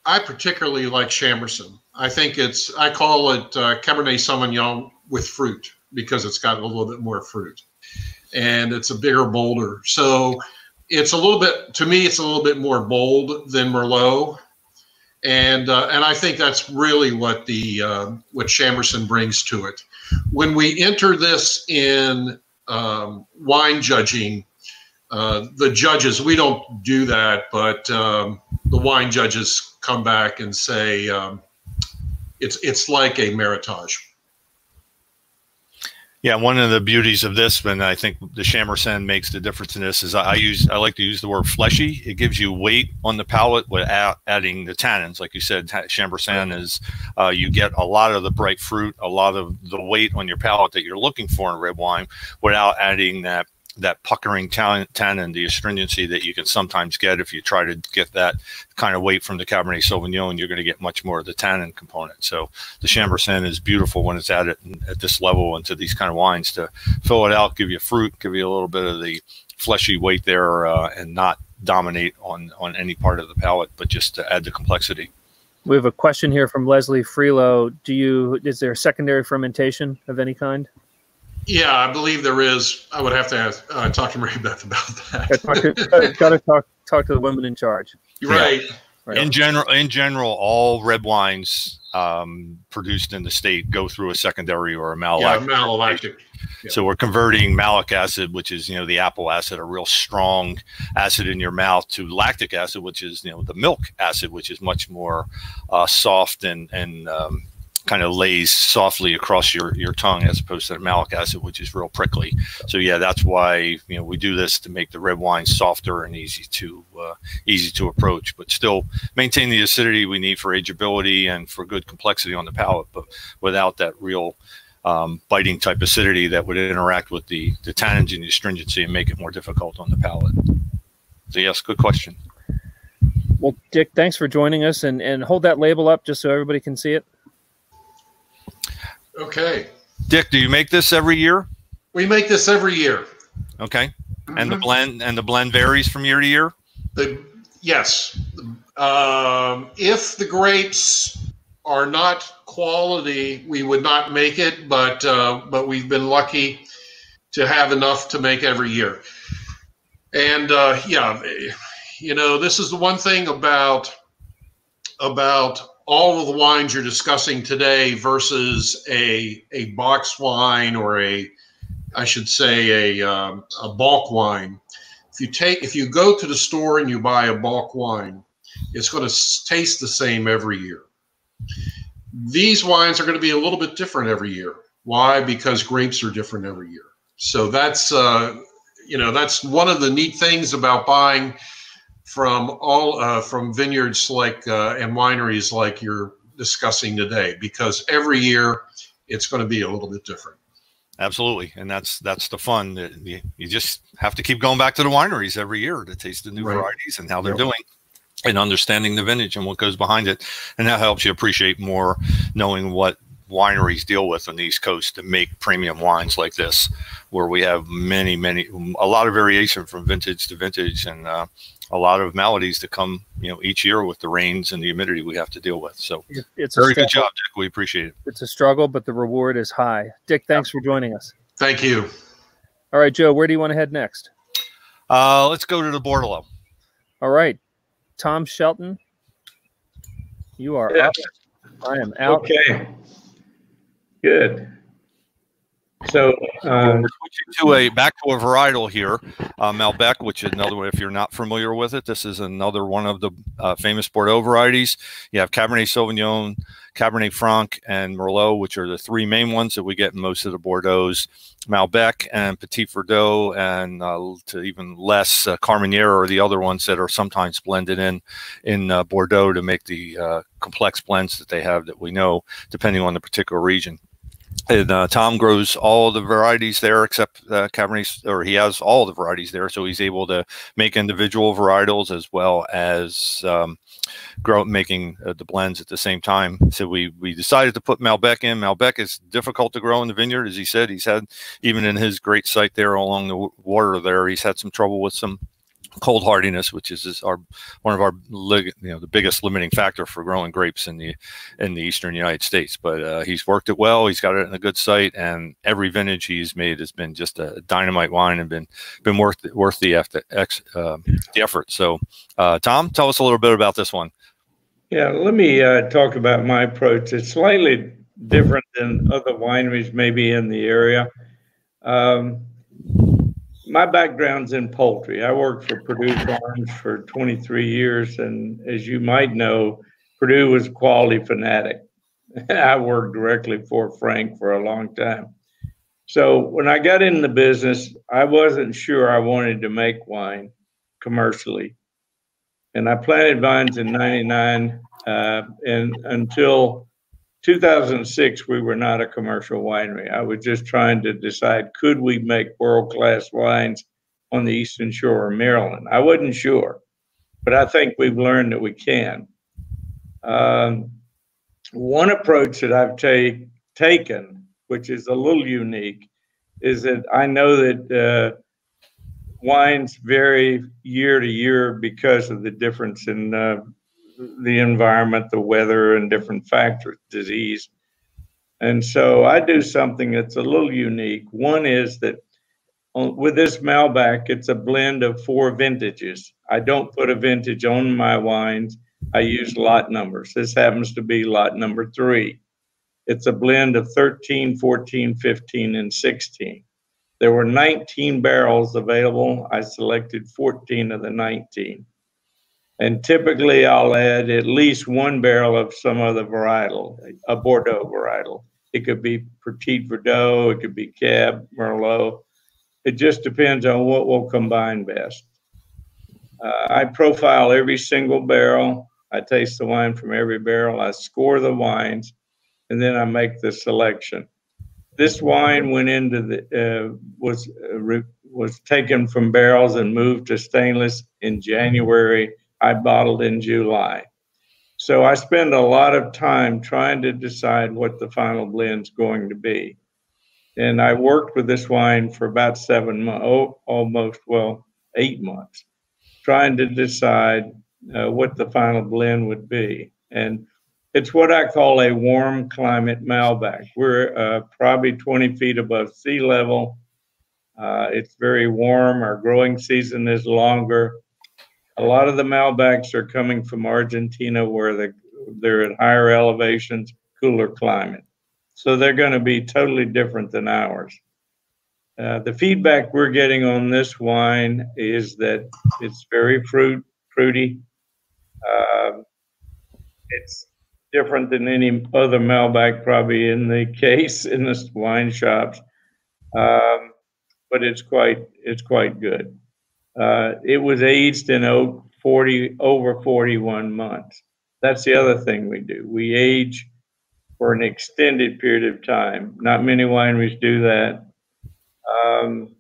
I particularly like Chambourcin. I think it's, I call it uh, Cabernet Sauvignon with fruit because it's got a little bit more fruit and it's a bigger, bolder. So it's a little bit, to me, it's a little bit more bold than Merlot and uh, and I think that's really what the uh, what Chambourcin brings to it. When we enter this in um, wine judging, uh, the judges we don't do that, but um, the wine judges come back and say um, it's it's like a Meritage. Yeah, one of the beauties of this, and I think the Chambourcin makes the difference in this, is I use I like to use the word fleshy. It gives you weight on the palate without adding the tannins. Like you said, Chambourcin is uh, you get a lot of the bright fruit, a lot of the weight on your palate that you're looking for in red wine, without adding that that puckering tannin, the astringency that you can sometimes get if you try to get that kind of weight from the Cabernet Sauvignon, you're going to get much more of the tannin component. So the Chambourcin is beautiful when it's at it at this level into these kind of wines to fill it out, give you fruit, give you a little bit of the fleshy weight there, uh, and not dominate on on any part of the palate, but just to add the complexity. We have a question here from Leslie Freelo. Do you is there secondary fermentation of any kind? Yeah, I believe there is. I would have to ask, uh, talk to Mary Beth about that. Got to talk talk to the women in charge. You're right. right. In general, in general, all red wines um, produced in the state go through a secondary or a malolactic. Yeah, malolactic. Yeah. So we're converting malic acid, which is you know the apple acid, a real strong acid in your mouth, to lactic acid, which is you know the milk acid, which is much more uh, soft and and um, kind of lays softly across your, your tongue as opposed to the malic acid, which is real prickly. So yeah, that's why you know we do this to make the red wine softer and easy to uh, easy to approach, but still maintain the acidity we need for ageability and for good complexity on the palate, but without that real um, biting type acidity that would interact with the, the tannins and the astringency and make it more difficult on the palate. So yes, good question. Well, Dick, thanks for joining us and, and hold that label up just so everybody can see it. Okay. Dick, do you make this every year? We make this every year. Okay. And the mm-hmm. blend and the blend varies from year to year. The yes. Um, if the grapes are not quality, we would not make it. But uh, but we've been lucky to have enough to make every year. And uh, yeah, you know, this is the one thing about about all of the wines you're discussing today versus a a box wine or a I should say a um, a bulk wine. If you take if you go to the store and you buy a bulk wine, it's going to taste the same every year. These wines are going to be a little bit different every year. Why? Because grapes are different every year. So that's uh, you know that's one of the neat things about buying from all uh, from vineyards like uh, and wineries like you're discussing today because every year it's going to be a little bit different absolutely and that's that's the fun you, you just have to keep going back to the wineries every year to taste the new right. varieties and how they're yep. doing and understanding the vintage and what goes behind it and that helps you appreciate more knowing what wineries deal with on the east coast to make premium wines like this where we have many many a lot of variation from vintage to vintage and uh, a lot of maladies that come, you know, each year with the rains and the humidity we have to deal with. So it's very good job, Dick. We appreciate it. It's a struggle, but the reward is high. Dick, thanks for joining us. Thank you. All right, Joe, where do you want to head next? Uh, let's go to the Bordeleau. All right, Tom Shelton, you are yeah. up. I am out. Okay. Good. So uh, we're switching to a back to a varietal here, uh, Malbec, which is another one. If you're not familiar with it, this is another one of the uh, famous Bordeaux varieties. You have Cabernet Sauvignon, Cabernet Franc, and Merlot, which are the three main ones that we get in most of the Bordeaux's. Malbec and Petit Verdot, and uh, to even less uh, Carmenere are the other ones that are sometimes blended in in uh, Bordeaux to make the uh, complex blends that they have that we know, depending on the particular region and uh, Tom grows all the varieties there except uh, Cabernet, or he has all the varieties there, so he's able to make individual varietals as well as um, grow making uh, the blends at the same time. So we we decided to put Malbec in. Malbec is difficult to grow in the vineyard, as he said. He's had even in his great site there along the water there, he's had some trouble with some cold hardiness, which is, is our one of our you know the biggest limiting factor for growing grapes in the in the eastern United States. But uh, he's worked it well. He's got it in a good site, and every vintage he's made has been just a dynamite wine and been been worth worth the effort. Uh, the effort. So, uh, Tom, tell us a little bit about this one. Yeah, let me uh, talk about my approach. It's slightly different than other wineries maybe in the area. Um, my background's in poultry. I worked for Perdue Farms for 23 years, and as you might know, Purdue was a quality fanatic. I worked directly for Frank for a long time. So when I got in the business, I wasn't sure I wanted to make wine commercially, and I planted vines in '99, uh, and until 2006, we were not a commercial winery. I was just trying to decide could we make world class wines on the eastern shore of Maryland. I wasn't sure, but I think we've learned that we can. Um, one approach that I've take, taken, which is a little unique, is that I know that uh, wines vary year to year because of the difference in uh, the environment, the weather, and different factors, disease. And so I do something that's a little unique. One is that with this Malbec, it's a blend of four vintages. I don't put a vintage on my wines. I use lot numbers. This happens to be lot number three. It's a blend of 13, 14, 15, and 16. There were 19 barrels available. I selected 14 of the 19. And typically I'll add at least one barrel of some other varietal, a Bordeaux varietal. It could be Petit Verdot, it could be Cab, Merlot. It just depends on what will combine best. Uh, I profile every single barrel. I taste the wine from every barrel. I score the wines, and then I make the selection. This wine went into the uh, was uh, re, was taken from barrels and moved to stainless in January I bottled in July. So I spend a lot of time trying to decide what the final blend's going to be. And I worked with this wine for about seven months, oh, almost, well, eight months, trying to decide uh, what the final blend would be. And it's what I call a warm climate Malbec. We're uh, probably 20 feet above sea level. Uh, it's very warm. Our growing season is longer. A lot of the Malbecs are coming from Argentina where the, they're at higher elevations, cooler climate. So they're going to be totally different than ours. Uh, the feedback we're getting on this wine is that it's very fruit fruity. Uh, it's different than any other Malbec probably in the case in the wine shops, um, but it's quite it's quite good. Uh, it was aged in oak 40 over 41 months. That's the other thing we do. We age for an extended period of time. Not many wineries do that. Um,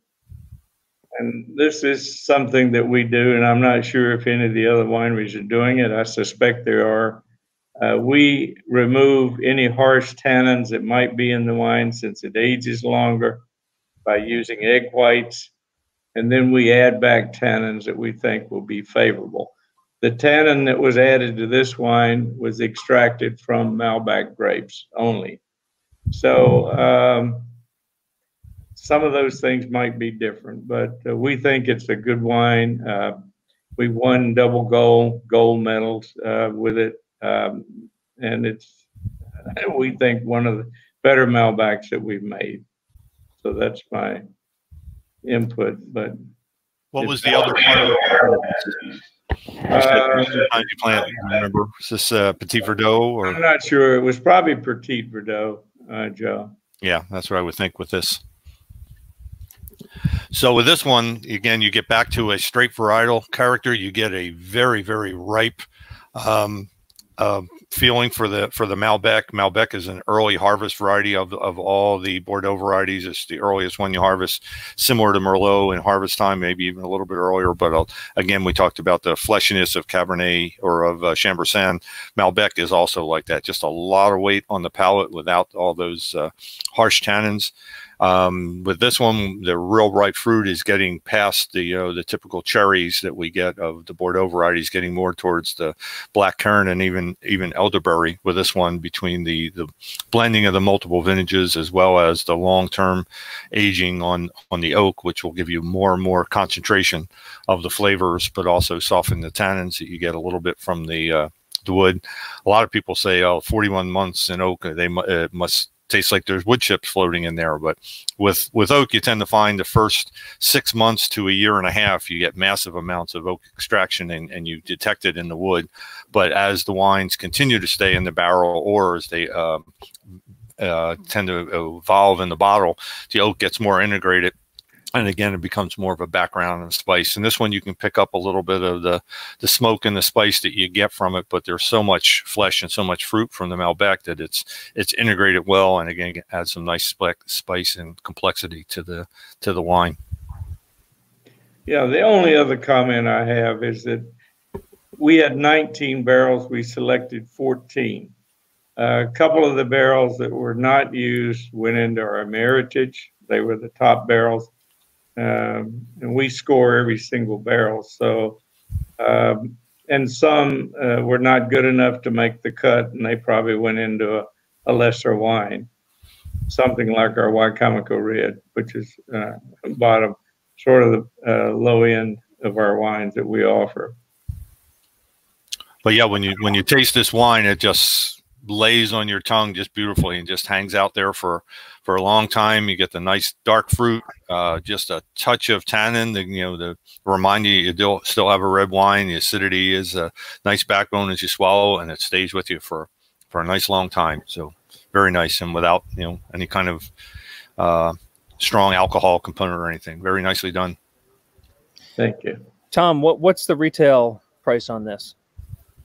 and this is something that we do, and I'm not sure if any of the other wineries are doing it. I suspect there are. Uh, we remove any harsh tannins that might be in the wine since it ages longer by using egg whites, and then we add back tannins that we think will be favorable. The tannin that was added to this wine was extracted from Malbec grapes only. So um, some of those things might be different, but uh, we think it's a good wine. Uh, we won double gold gold medals uh, with it, um, and it's we think one of the better Malbecs that we've made. So that's my input. But what was the other part of it? Uh, you plant? Remember, is this uh, Petit Verdot or? I'm not sure. It was probably Petit Verdot, uh, Joe. Yeah, that's what I would think with this. So with this one, again, you get back to a straight varietal character. You get a very, very ripe um, uh, feeling for the for the Malbec. Malbec is an early harvest variety of, of all the Bordeaux varieties. It's the earliest one you harvest, similar to Merlot in harvest time, maybe even a little bit earlier. But I'll, again, we talked about the fleshiness of Cabernet or of uh, Chambourcin. Malbec is also like that. Just a lot of weight on the palate without all those uh, harsh tannins. Um, with this one, the real ripe fruit is getting past the you know the typical cherries that we get of the Bordeaux varieties, getting more towards the black currant and even even elderberry. With this one, between the the blending of the multiple vintages as well as the long term aging on on the oak, which will give you more and more concentration of the flavors, but also soften the tannins that you get a little bit from the uh, the wood. A lot of people say, "Oh, 41 months in oak, they uh, must tastes like there's wood chips floating in there. But with with oak, you tend to find the first six months to a year and a half, you get massive amounts of oak extraction, and, and you detect it in the wood. But as the wines continue to stay in the barrel, or as they uh, uh, tend to evolve in the bottle, the oak gets more integrated and again it becomes more of a background and spice. And this one you can pick up a little bit of the the smoke and the spice that you get from it but there's so much flesh and so much fruit from the malbec that it's it's integrated well and again adds some nice spice and complexity to the to the wine. Yeah the only other comment i have is that we had 19 barrels we selected 14 a couple of the barrels that were not used went into our meritage. They were the top barrels um, and we score every single barrel. So, um, and some uh, were not good enough to make the cut, and they probably went into a, a lesser wine, something like our Wicomico Red, which is uh, bottom, sort of the uh, low end of our wines that we offer. But yeah, when you when you taste this wine, it just lays on your tongue just beautifully and just hangs out there for for a long time. You get the nice dark fruit, uh, just a touch of tannin, the, you know, to remind you you still have a red wine. The acidity is a nice backbone as you swallow, and it stays with you for for a nice long time. So very nice, and without you know any kind of uh, strong alcohol component or anything. Very nicely done. Thank you, Tom. What what's the retail price on this?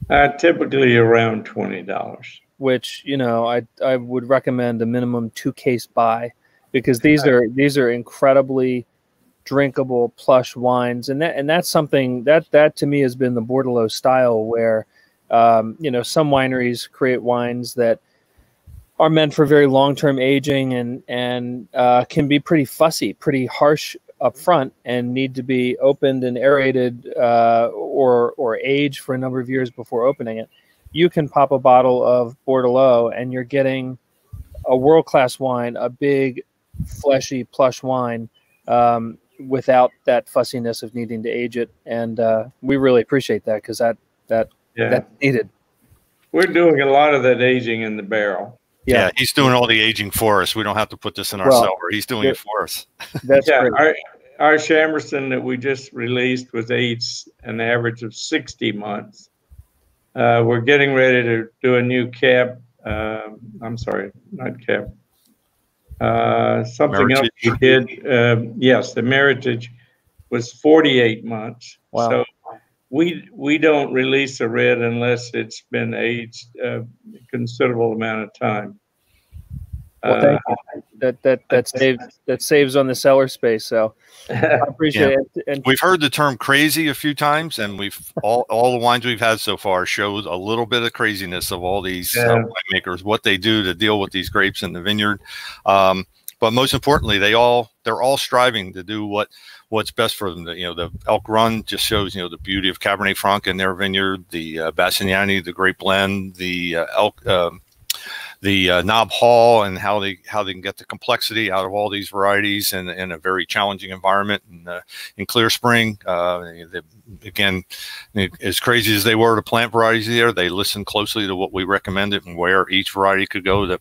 Uh, typically around twenty dollars which you know I I would recommend a minimum two case buy because these are these are incredibly drinkable plush wines. And that and that's something that that to me has been the Bordeleau style where um, you know some wineries create wines that are meant for very long-term aging and and uh, can be pretty fussy, pretty harsh up front, and need to be opened and aerated uh, or or aged for a number of years before opening it you can pop a bottle of Bordeaux and you're getting a world class wine, a big, fleshy, plush wine um, without that fussiness of needing to age it. And uh, we really appreciate that because that that Yeah, that's needed. we're doing a lot of that aging in the barrel. Yeah. Yeah. he's doing all the aging for us. We don't have to put this in our Well, cellar. He's doing yeah. it for us. That's Yeah, great. our, our Chambourcin that we just released was aged an average of 60 months. Uh, we're getting ready to do a new cab. Um I'm sorry, not cab. Uh, something else we did. Um, yes, the Meritage was 48 months. Wow. So we we don't release a red unless it's been aged a considerable amount of time. Well, thank That that that saves that saves on the cellar space. So I appreciate it. And We've heard the term crazy a few times, and we've all all the wines we've had so far shows a little bit of craziness of all these uh, winemakers, what they do to deal with these grapes in the vineyard. Um, but most importantly, they all they're all striving to do what what's best for them. The, you know, the Elk Run just shows you know the beauty of Cabernet Franc in their vineyard. The uh, Basignani, the Great Blend, the uh, Elk. Um, the uh, knob hall and how they how they can get the complexity out of all these varieties in, in a very challenging environment and uh, in Clear Spring. Uh, the, again, as crazy as they were to plant varieties there, they listened closely to what we recommended and where each variety could go to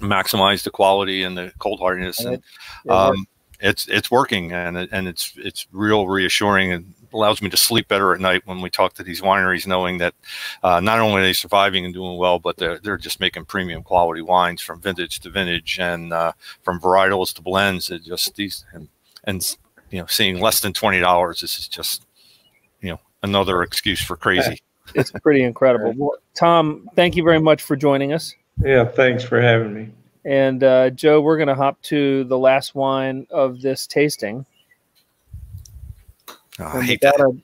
maximize the quality and the cold hardiness. And And it- it um, it's it's working and and it's it's real reassuring and allows me to sleep better at night when we talk to these wineries, knowing that uh, not only are they surviving and doing well, but they're they're just making premium quality wines from vintage to vintage and uh, from varietals to blends. It just these and and you know seeing less than twenty dollars. This is just you know another excuse for crazy. it's pretty incredible. Well, Tom, thank you very much for joining us. Yeah, thanks for having me. And uh, Joe, we're going to hop to the last wine of this tasting. Oh, I hate that. that,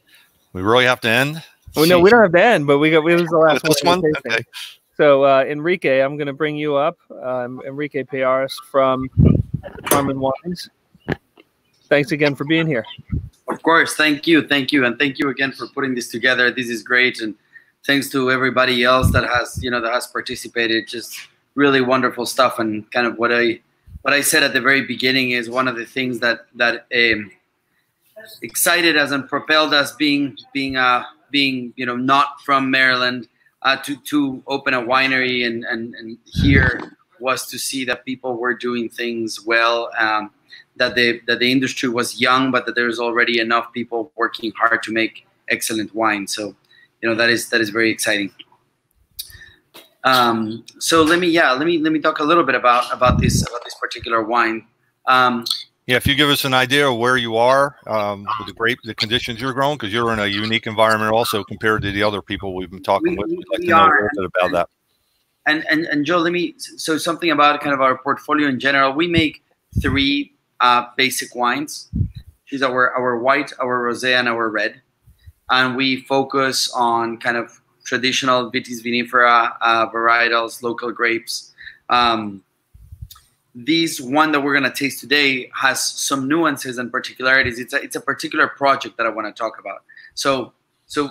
We really have to end. well, no, we don't have to end, but we got we was the last this one. one, okay. So uh, Enrique, I'm going to bring you up. Um, Enrique Payares from Carmen Wines. Thanks again for being here. Of course, thank you, thank you, and thank you again for putting this together. This is great, and thanks to everybody else that has you know that has participated. Just really wonderful stuff, and kind of what I what I said at the very beginning is one of the things that that um, excited us and propelled us being being uh being you know not from Maryland uh, to to open a winery and and and here was to see that people were doing things well. Um, that the that the industry was young, but that there's already enough people working hard to make excellent wine. So, you know that is that is very exciting. Um, so let me yeah let me let me talk a little bit about about this about this particular wine. Um, Yeah, if you give us an idea of where you are um, with the grape, the conditions you're growing, because you're in a unique environment also compared to the other people we've been talking We- with. We'd like we to know a little bit about that. and and and Joe, let me so something about kind of our portfolio in general. We make three uh, basic wines. These are our our white, our rosé, and our red, and we focus on kind of traditional vitis vinifera uh, varietals, local grapes. Um, these one that we're gonna taste today has some nuances and particularities. It's a it's a particular project that I want to talk about. So so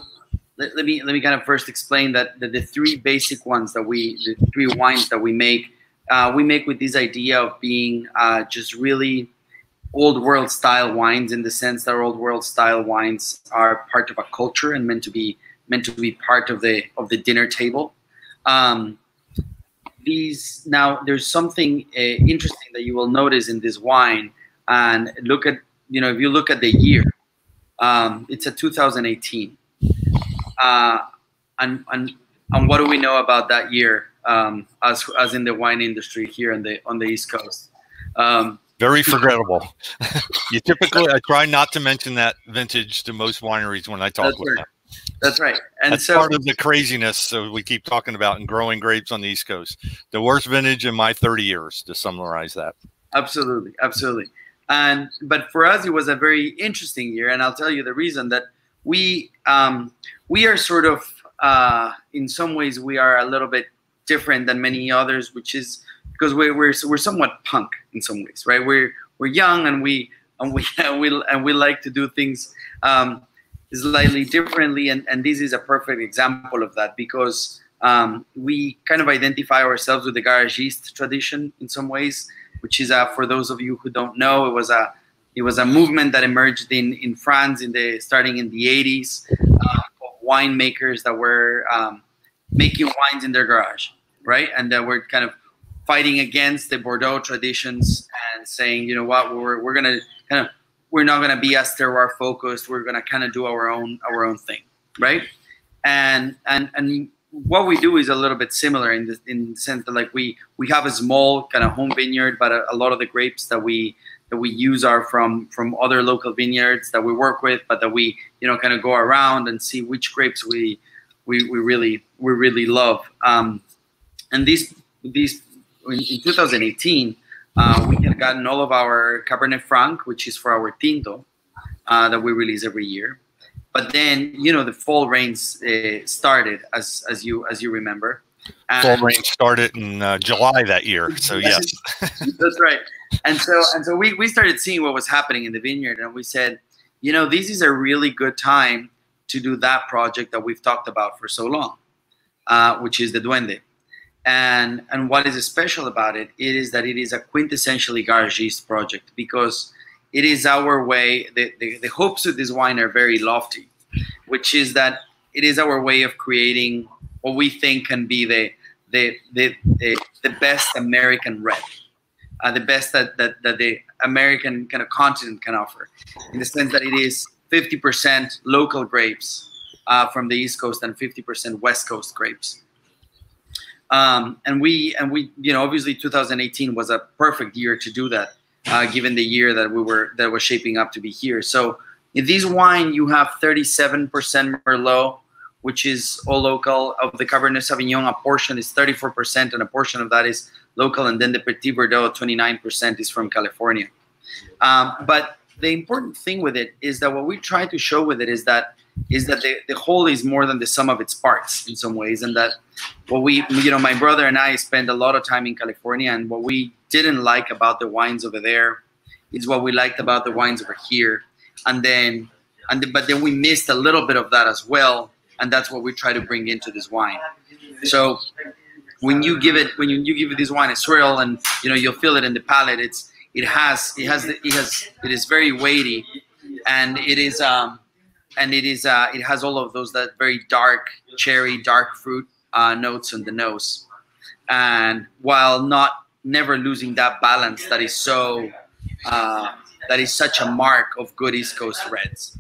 let, let me let me kind of first explain that the, the three basic ones that we the three wines that we make uh, we make with this idea of being uh, just really old world style wines in the sense that old world style wines are part of a culture and meant to be meant to be part of the of the dinner table. Um, these now there's something uh, interesting that you will notice in this wine and look at you know if you look at the year um, it's a 2018 uh, and, and and what do we know about that year um, as as in the wine industry here on the on the east coast um, Very forgettable. you typically, I try not to mention that vintage to most wineries when I talk That's with them. That's right and That's so part of the craziness so we keep talking about and growing grapes on the East Coast. The worst vintage in my 30 years, to summarize that. absolutely absolutely and but for us it was a very interesting year and i'll tell you the reason that we um, we are sort of uh, in some ways we are a little bit different than many others which is because we're, we're we're somewhat punk in some ways right we're we're young and we and we and we, and we like to do things um, slightly differently and, and this is a perfect example of that because um, we kind of identify ourselves with the garagiste tradition in some ways which is uh, for those of you who don't know, it was a it was a movement that emerged in, in France in the starting in the 80s uh, of winemakers that were um, making wines in their garage, right? And that were kind of fighting against the Bordeaux traditions and saying, you know what, we're, we're gonna kind of we're not gonna be as terroir focused. We're gonna kind of do our own our own thing, right? And and and what we do is a little bit similar in the in the sense that like we we have a small kind of home vineyard, but a, a lot of the grapes that we that we use are from from other local vineyards that we work with, but that we you know kind of go around and see which grapes we we, we really we really love. Um, and these these in, in 2018, uh, we had gotten all of our Cabernet Franc, which is for our Tinto, uh, that we release every year. But then you know the fall rains uh, started, as as you as you remember. Fall rain started in uh, July that year, so yes, that's right and so and so we, we started seeing what was happening in the vineyard and we said you know this is a really good time to do that project that we've talked about for so long uh, which is the duende and and what is special about it it is that it is a quintessentially garagiste project because it is our way the, the, the hopes of this wine are very lofty which is that it is our way of creating what we think can be the the the, the, the best american red uh, the best that, that, that the American kind of continent can offer, in the sense that it is 50% local grapes uh, from the East Coast and 50% West Coast grapes. Um, and we and we you know obviously 2018 was a perfect year to do that, uh, given the year that we were that was shaping up to be here. So in this wine, you have 37% Merlot, which is all local. Of the Cabernet Sauvignon, a portion is 34%, and a portion of that is local, and then the Petit Verdot, 29% is from California. Um, but the important thing with it is that what we try to show with it is that is that the, the whole is more than the sum of its parts in some ways and that what we you know my brother and i spend a lot of time in california and what we didn't like about the wines over there is what we liked about the wines over here. And then and then, but then we missed a little bit of that as well and that's what we try to bring into this wine. So when you give it when you, you give this wine a swirl and you know you'll feel it in the palate it's it has it has it has it is very weighty and it is um and it is uh it has all of those that very dark cherry dark fruit uh, notes on the nose and while not never losing that balance that is so uh, that is such a mark of good east coast reds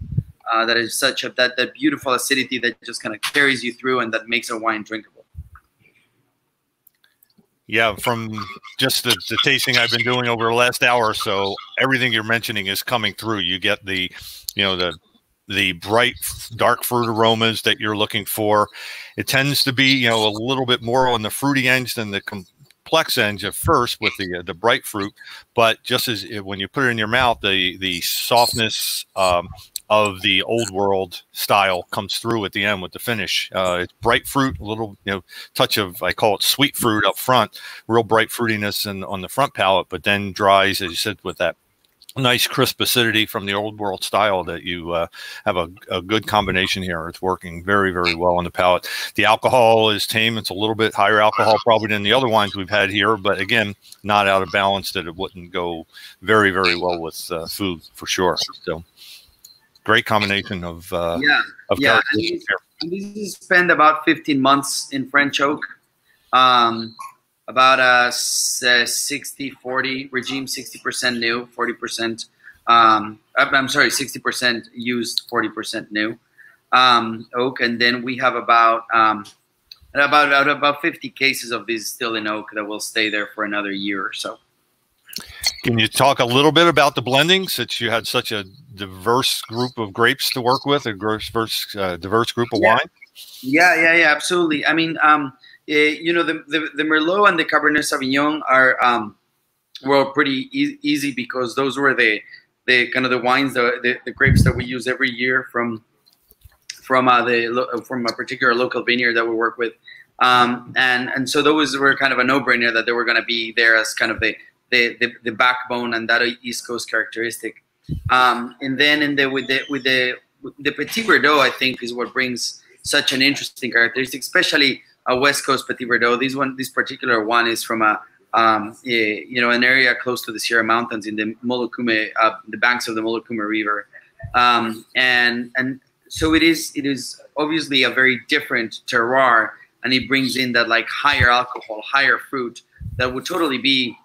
uh, that is such a that, that beautiful acidity that just kind of carries you through and that makes a wine drinkable yeah, from just the, the tasting I've been doing over the last hour or so, everything you're mentioning is coming through. You get the, you know, the the bright dark fruit aromas that you're looking for. It tends to be, you know, a little bit more on the fruity ends than the complex ends at first with the uh, the bright fruit, but just as when you put it in your mouth, the the softness um, of the old world style comes through at the end with the finish. Uh, it's bright fruit, a little you know touch of I call it sweet fruit up front, real bright fruitiness and on the front palate, but then dries as you said with that nice crisp acidity from the old world style that you uh, have a, a, good combination here. It's working very, very well on the palate. The alcohol is tame. It's a little bit higher alcohol probably than the other wines we've had here, but again, not out of balance that it wouldn't go very, very well with uh, food for sure. So great combination of uh, yeah of yeah. And we spend about 15 months in French oak. Um, about a 60 40 regime 60% new 40% um, i'm sorry 60% used 40% new um, oak and then we have about um, about about 50 cases of these still in oak that will stay there for another year or so can you talk a little bit about the blending since you had such a diverse group of grapes to work with, a diverse, uh, diverse group of yeah. wine? Yeah, yeah, yeah, absolutely. I mean, um, you know, the, the, the, Merlot and the Cabernet Sauvignon are um, were pretty e easy because those were the the kind of the wines, the, the, the grapes that we use every year from from uh, the from a particular local vineyard that we work with. Um, and and so those were kind of a no-brainer that they were going to be there as kind of the the, the, the backbone and that East Coast characteristic. Um, and then in the with the with the the Petit Verdot, I think is what brings such an interesting characteristic, especially a West Coast Petit Verdot. This one, this particular one, is from a um, eh, you know, an area close to the Sierra Mountains in the Mokelumne, uh, the banks of the Mokelumne River, um, and and so it is. It is obviously a very different terroir, and it brings in that like higher alcohol, higher fruit that would totally be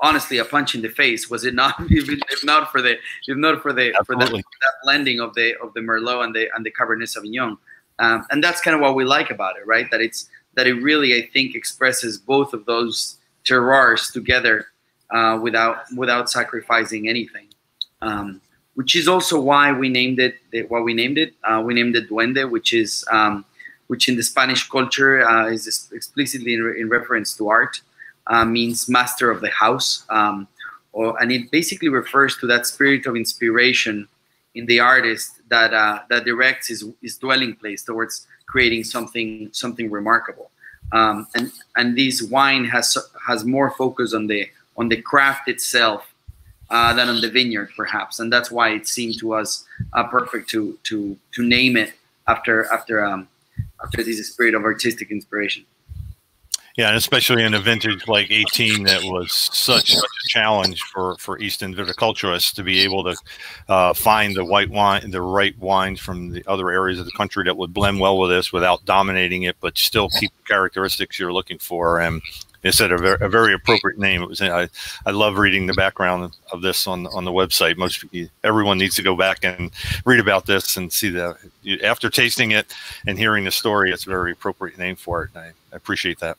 honestly a punch in the face was it not if, if not for the if not for the for that, that, blending of the of the merlot and the and the cabernet sauvignon um, and that's kind of what we like about it right that it's that it really i think expresses both of those terroirs together uh, without without sacrificing anything um, which is also why we named it why we named it uh, we named it duende which is um, which in the spanish culture uh, is explicitly in, in reference to art uh, means master of the house. Um, or, and it basically refers to that spirit of inspiration in the artist that uh, that directs his, his dwelling place towards creating something something remarkable. Um, and and this wine has has more focus on the on the craft itself uh, than on the vineyard, perhaps, and that's why it seemed to us uh, perfect to to to name it after after um, after this spirit of artistic inspiration. Yeah, and especially in a vintage like 18 that was such, such a challenge for, for Eastern viticulturists to be able to uh, find the white wine, the right wines from the other areas of the country that would blend well with this without dominating it, but still keep the characteristics you're looking for. And it's a very, a very appropriate name. It was. I, I love reading the background of this on on the website. Most everyone needs to go back and read about this and see the after tasting it and hearing the story. It's a very appropriate name for it. I, I appreciate that.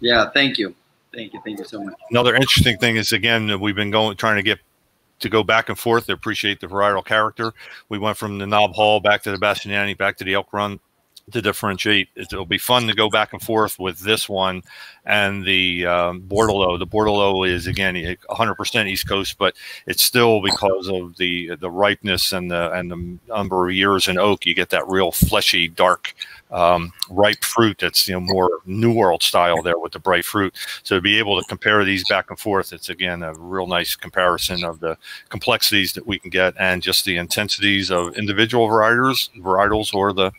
Yeah, thank you. Thank you. Thank you so much. Another interesting thing is again we've been going trying to get to go back and forth to appreciate the varietal character. We went from the Knob Hall back to the Basignani, back to the Elk Run to differentiate. It'll be fun to go back and forth with this one and the um. The Bordeleau is again 100% East Coast, but it's still because of the the ripeness and the and the number of years in oak. You get that real fleshy, dark um, ripe fruit that's you know more New World style there with the bright fruit. So to be able to compare these back and forth, it's again a real nice comparison of the complexities that we can get and just the intensities of individual varietals, varietals or the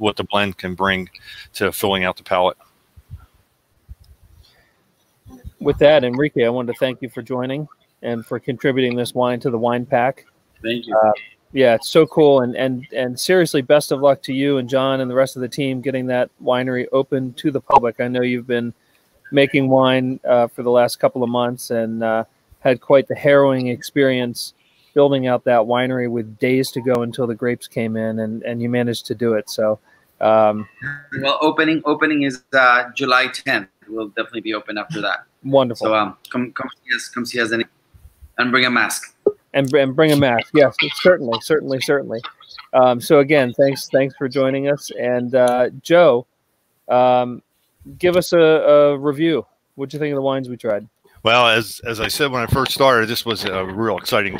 what the blend can bring to filling out the palate. With that, Enrique, I wanted to thank you for joining and for contributing this wine to the wine pack. Thank you. Uh, yeah, it's so cool. And and and seriously, best of luck to you and John and the rest of the team getting that winery open to the public. I know you've been making wine uh, for the last couple of months and uh, had quite the harrowing experience building out that winery with days to go until the grapes came in, and and you managed to do it. So. Um, well, opening opening is uh, July 10th. We'll definitely be open after that. Wonderful. So um, come come see us, come see us, any, and bring a mask and, and bring a mask. Yes, certainly, certainly, certainly. Um, so again, thanks, thanks for joining us. And uh, Joe, um, give us a, a review. What'd you think of the wines we tried? Well, as as I said when I first started, this was a real exciting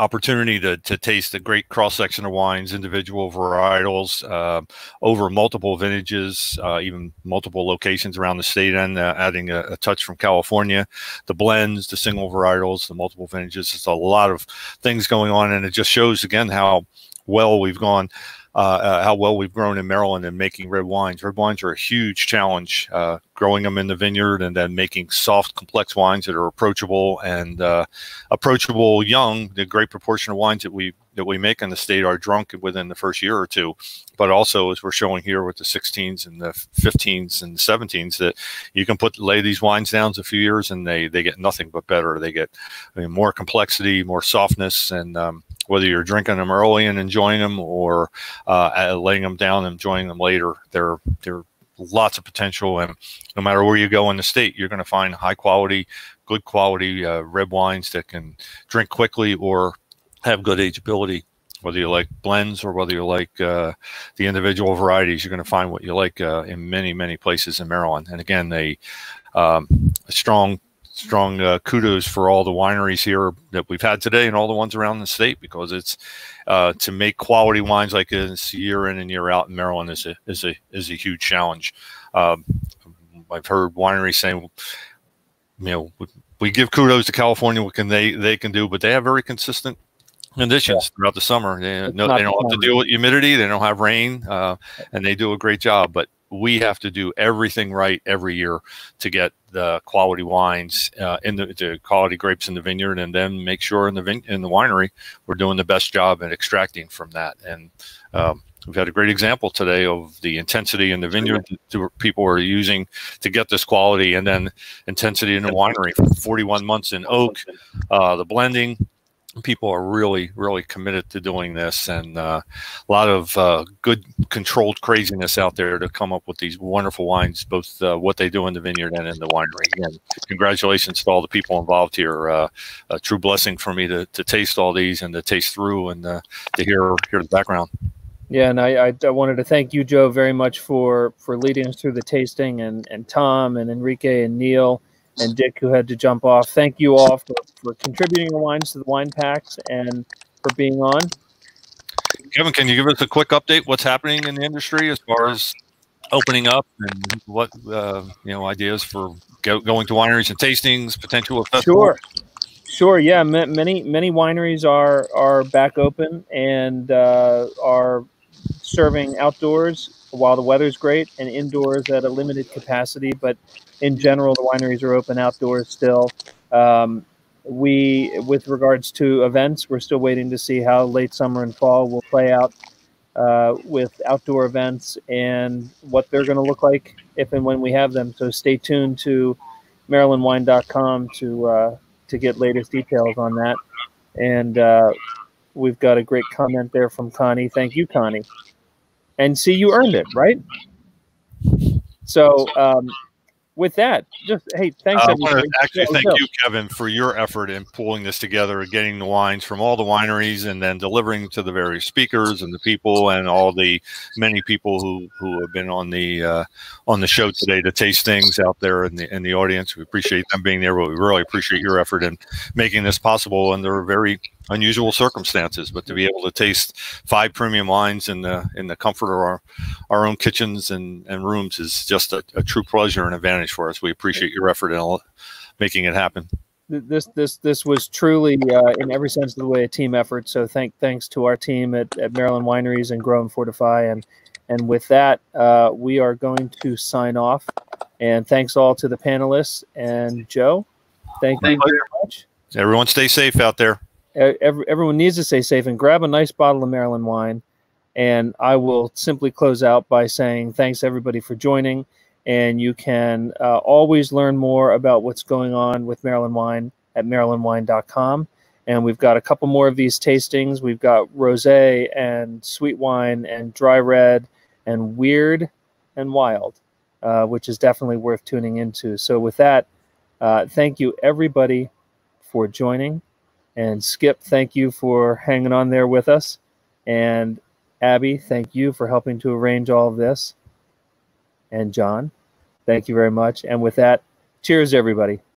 opportunity to, to taste a great cross section of wines, individual varietals, uh, over multiple vintages, uh, even multiple locations around the state, and uh, adding a, a, touch from California. The blends, the single varietals, the multiple vintages. It's a lot of things going on, and it just shows again how well we've gone how well we've grown in Maryland and making red wines. Red wines are a huge challenge, uh, growing them in the vineyard and then making soft, complex wines that are approachable and uh, approachable young. The great proportion of wines that we that we make in the state are drunk within the first year or two. But also, as we're showing here with the 16s and the 15s and the 17s, that you can put lay these wines down a few years and they they get nothing but better. They get I mean, more complexity, more softness, and um, whether you're drinking them early and enjoying them or uh, laying them down and enjoying them later, they're they're lots of potential. And no matter where you go in the state, you're going to find high quality, good quality uh, red wines that can drink quickly or have good ageability. Whether you like blends or whether you like uh, the individual varieties, you're going to find what you like uh, in many, many places in Maryland. And again, they um, a strong, strong uh, kudos for all the wineries here that we've had today and all the ones around the state because it's uh, to make quality wines like this year in and year out in Maryland is a is a is a huge challenge. Um, I've heard wineries saying, you know, we give kudos to California, what can they they can do, but they have very consistent conditions yeah. throughout the summer. They, no, they don't have to deal with humidity. They don't have rain, uh, and they do a great job. But we have to do everything right every year to get the quality wines uh, in the, the, quality grapes in the vineyard, and then make sure in the vin- in the winery we're doing the best job at extracting from that. And um, we've had a great example today of the intensity in the vineyard that people are using to get this quality, and then intensity in the winery. 41 months in oak, uh, the blending, people are really really committed to doing this and uh, a lot of uh, good controlled craziness out there to come up with these wonderful wines both uh, what they do in the vineyard and in the winery. Again congratulations to all the people involved here. Uh, a true blessing for me to, to taste all these and to taste through and uh, to hear hear the background. Yeah, and I, I, wanted to thank you, Joe, very much for for leading us through the tasting, and and Tom and Enrique and Neil and Dick, who had to jump off. Thank you all for, for contributing your wines to the wine packs and for being on. Kevin, can you give us a quick update? What's happening in the industry as far as opening up and what uh, you know ideas for go, going to wineries and tastings, potential Sure, sure. Yeah, many many wineries are are back open and uh, are serving outdoors while the weather's great and indoors at a limited capacity. But in general, the wineries are open outdoors still. Um, we, with regards to events, we're still waiting to see how late summer and fall will play out uh, with outdoor events and what they're going to look like if and when we have them. So stay tuned to MarylandWine.com to uh, to get latest details on that. And uh, we've got a great comment there from Connie. Thank you, Connie. And see, you earned it, right? So um, with that, just hey, thanks. Uh, I want to actually thank you, Kevin, for your effort in pulling this together, and getting the wines from all the wineries, and then delivering to the various speakers and the people, and all the many people who who have been on the uh, on the show today to taste things out there in the in the audience. We appreciate them being there, but we really appreciate your effort in making this possible under very unusual circumstances. But to be able to taste five premium wines in the in the comfort of our our own kitchens and, and rooms is just a, a true pleasure and advantage for us. We appreciate your effort in making it happen this this this was truly uh, in every sense of the way a team effort. So thank thanks to our team at, at Maryland Wineries and Grow and Fortify, and and with that, uh, we are going to sign off. And thanks all to the panelists and Joe. Thank, thank you very much. Everyone, stay safe out there every, everyone needs to stay safe and grab a nice bottle of Maryland wine. And I will simply close out by saying thanks everybody for joining. And you can uh, always learn more about what's going on with Maryland wine at marylandwine.com. And we've got a couple more of these tastings. We've got rosé and sweet wine and dry red and weird and wild, uh, which is definitely worth tuning into. So with that, uh, thank you everybody for joining. And Skip, thank you for hanging on there with us. And Abby, thank you for helping to arrange all of this. And John, thank you very much. And with that, cheers, everybody.